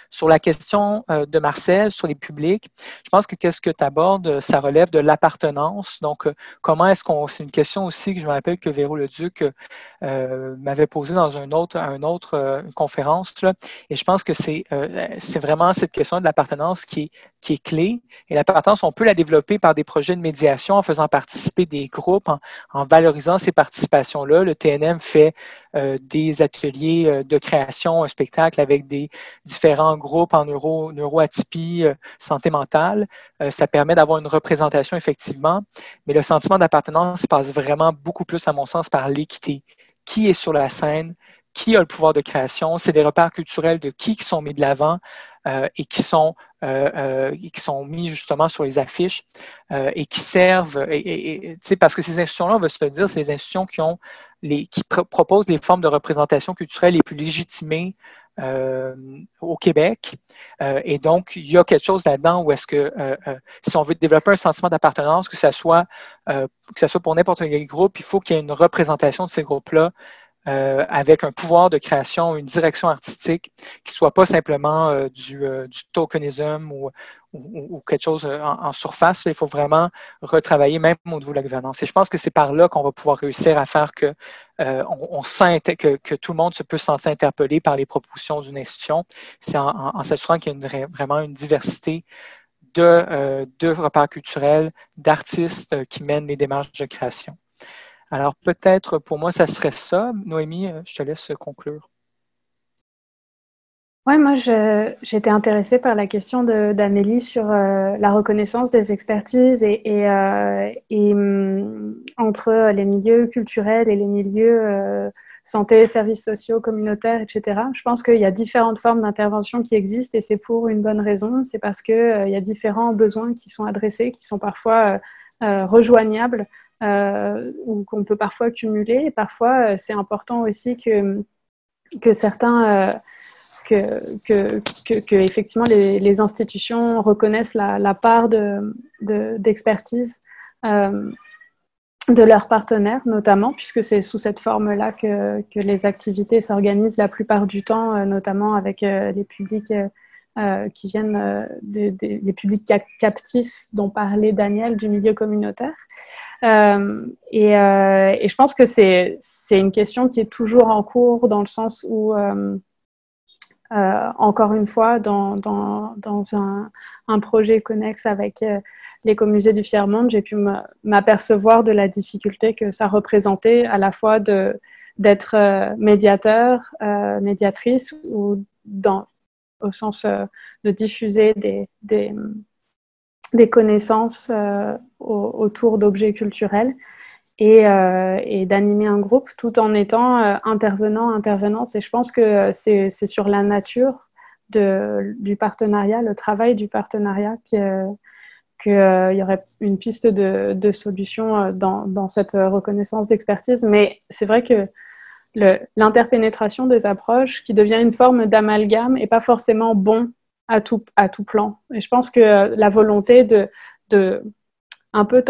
Sur la question euh, de Marcel, sur les publics, je pense que qu'est-ce que tu abordes, ça relève de l'appartenance. Donc, euh, comment est-ce qu'on. C'est une question aussi que je me rappelle que Véro Leduc euh, m'avait posée dans une autre, une autre conférence. et je pense que c'est c'est vraiment cette question de l'appartenance qui est, qui est clé. Et l'appartenance, on peut la développer par des projets de médiation en faisant participer des groupes, en, en valorisant ces participations-là. Le TNM fait euh, des ateliers euh, de création, un spectacle avec des différents groupes en neuro, neuroatypie, euh, santé mentale. ça permet d'avoir une représentation effectivement, mais le sentiment d'appartenance passe vraiment beaucoup plus, à mon sens, par l'équité. Qui est sur la scène? Qui a le pouvoir de création? C'est des repères culturels de qui qui sont mis de l'avant et qui sont qui sont mis justement sur les affiches et qui servent, et, parce que ces institutions-là, on va se le dire, c'est les institutions qui ont qui proposent les formes de représentation culturelle les plus légitimées au Québec. et donc, il y a quelque chose là-dedans où est-ce que si on veut développer un sentiment d'appartenance, que ce soit, que ce soit pour n'importe quel groupe, il faut qu'il y ait une représentation de ces groupes-là euh, avec un pouvoir de création, une direction artistique qui soit pas simplement euh, du, euh, tokenism ou, quelque chose en, surface. Il faut vraiment retravailler même au niveau de la gouvernance. Et je pense que c'est par là qu'on va pouvoir réussir à faire que tout le monde se peut se sentir interpellé par les propositions d'une institution. C'est en, en, s'assurant qu'il y a vraiment une diversité de, de repères culturels, d'artistes qui mènent les démarches de création. Alors peut-être pour moi, ça serait ça. Noémie, euh, je te laisse conclure. Oui, moi, j'étais intéressée par la question d'Amélie sur euh, la reconnaissance des expertises et, euh, hum, entre les milieux culturels et les milieux santé, services sociaux, communautaires, etc. Je pense qu'il y a différentes formes d'intervention qui existent et c'est pour une bonne raison. C'est parce qu'il y a différents besoins qui sont adressés, qui sont parfois rejoignables ou qu'on peut parfois cumuler. Et parfois, euh, c'est important aussi que, que certains, euh, que, que, que, effectivement les, institutions reconnaissent la, part d'expertise de, de leurs partenaires, notamment, puisque c'est sous cette forme-là que, les activités s'organisent la plupart du temps, notamment avec les publics qui viennent des publics captifs dont parlait Daniel du milieu communautaire. Euh, et, euh, je pense que c'est une question qui est toujours en cours dans le sens où, euh, encore une fois, dans, dans, dans un, projet connexe avec l'écomusée du Fier-Monde, j'ai pu m'apercevoir de la difficulté que ça représentait à la fois d'être médiateur, médiatrice ou dans, au sens de diffuser des, des, connaissances euh, autour d'objets culturels et, euh, et d'animer un groupe tout en étant euh, intervenant, intervenante. Et je pense que c'est sur la nature de, du partenariat, le travail du partenariat qu'il y aurait une piste de, de solution dans, dans, cette reconnaissance d'expertise. Mais c'est vrai que l'interpénétration des approches qui devient une forme d'amalgame n'est pas forcément bon à tout, à tout plan. Et je pense que la volonté de, de un peu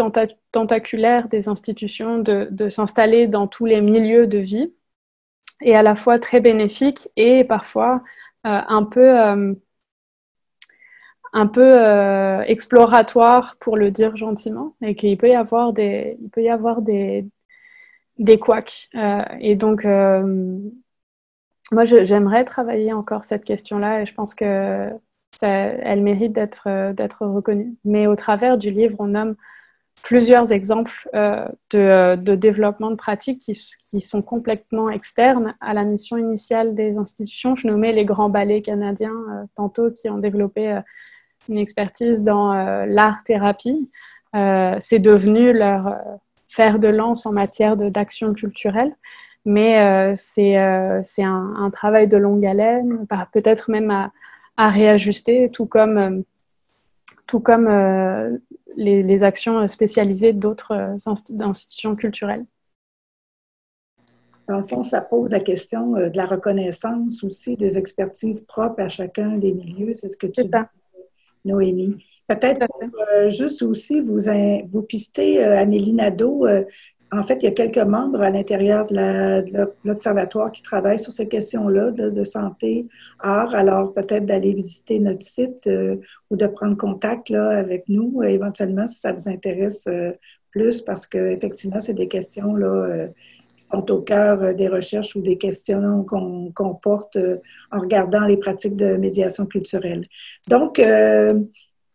tentaculaire des institutions de, de s'installer dans tous les milieux de vie est à la fois très bénéfique et parfois euh, un peu, euh, un peu euh, exploratoire, pour le dire gentiment, et qu'il peut y avoir des, il peut y avoir des, des couacs. et donc, moi, j'aimerais travailler encore cette question-là et je pense que elle mérite d'être euh, d'être reconnue. Mais au travers du livre, on nomme plusieurs exemples euh, de, euh, développement de pratiques qui, qui, sont complètement externes à la mission initiale des institutions. Je nommais les grands ballets canadiens tantôt qui ont développé une expertise dans l'art-thérapie. C'est devenu leur fer de lance en matière d'action culturelle mais euh, c'est euh, un, un, travail de longue haleine, peut-être même à, à, réajuster, tout comme, euh, tout comme euh, les, les, actions spécialisées d'autres institutions culturelles. Dans le fond, ça pose la question de la reconnaissance aussi des expertises propres à chacun des milieux. C'est ce que tu dis, Noémie. Peut-être juste aussi vous, vous pistez Amélie Nadeau en fait, il y a quelques membres à l'intérieur de l'Observatoire qui travaillent sur ces questions-là de, santé, art. Alors, peut-être d'aller visiter notre site euh, ou de prendre contact là, avec nous, euh, éventuellement, si ça vous intéresse euh, plus, parce qu'effectivement, c'est des questions là, qui sont au cœur des recherches ou des questions qu'on porte en regardant les pratiques de médiation culturelle. Donc,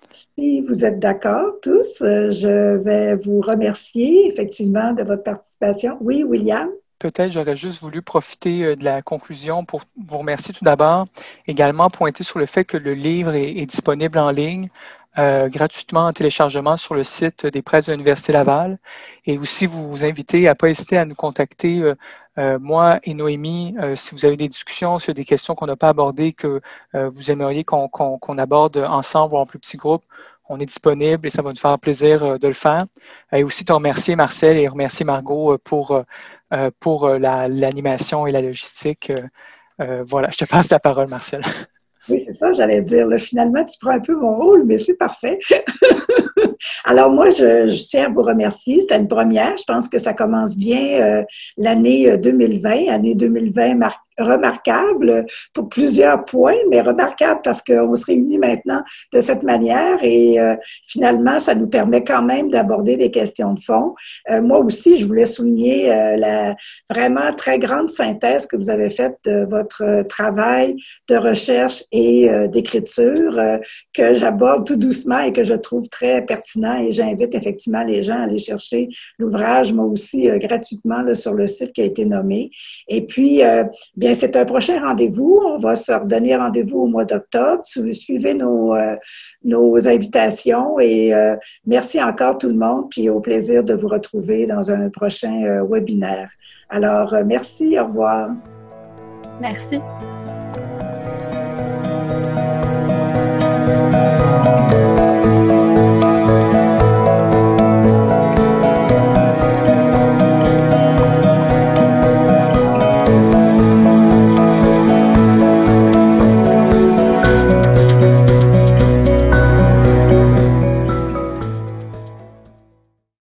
si vous êtes d'accord tous, euh, je vais vous remercier effectivement de votre participation. Oui, William? Peut-être j'aurais juste voulu profiter euh, de la conclusion pour vous remercier tout d'abord. Également pointer sur le fait que le livre est, disponible en ligne euh, gratuitement en téléchargement sur le site des presses de l'Université Laval. Et aussi vous vous inviter à ne pas hésiter à nous contacter euh, moi et Noémie, euh, si vous avez des discussions sur des questions qu'on n'a pas abordées, que euh, vous aimeriez qu'on aborde ensemble ou en plus petit groupe, on est disponible et ça va nous faire plaisir de le faire. Et aussi te remercier, Marcel, et remercier Margot pour, pour l'animation et la logistique voilà, je te passe la parole, Marcel. Oui, c'est ça, j'allais dire. finalement, tu prends un peu mon rôle, mais c'est parfait. Alors moi, je, tiens à vous remercier. C'était une première. Je pense que ça commence bien l'année 2020, année 2020 marquée remarquable pour plusieurs points, mais remarquable parce qu'on se réunit maintenant de cette manière et euh, finalement, ça nous permet quand même d'aborder des questions de fond. Euh, moi aussi, je voulais souligner euh, la vraiment très grande synthèse que vous avez faite de votre travail de recherche et d'écriture que j'aborde tout doucement et que je trouve très pertinent et j'invite effectivement les gens à aller chercher l'ouvrage, moi aussi, gratuitement sur le site qui a été nommé. Et puis, c'est un prochain rendez-vous. On va se redonner rendez-vous au mois d'octobre. Suivez nos, euh, nos invitations et euh, merci encore tout le monde. Puis au plaisir de vous retrouver dans un prochain euh, webinaire. Alors, euh, merci. Au revoir. Merci.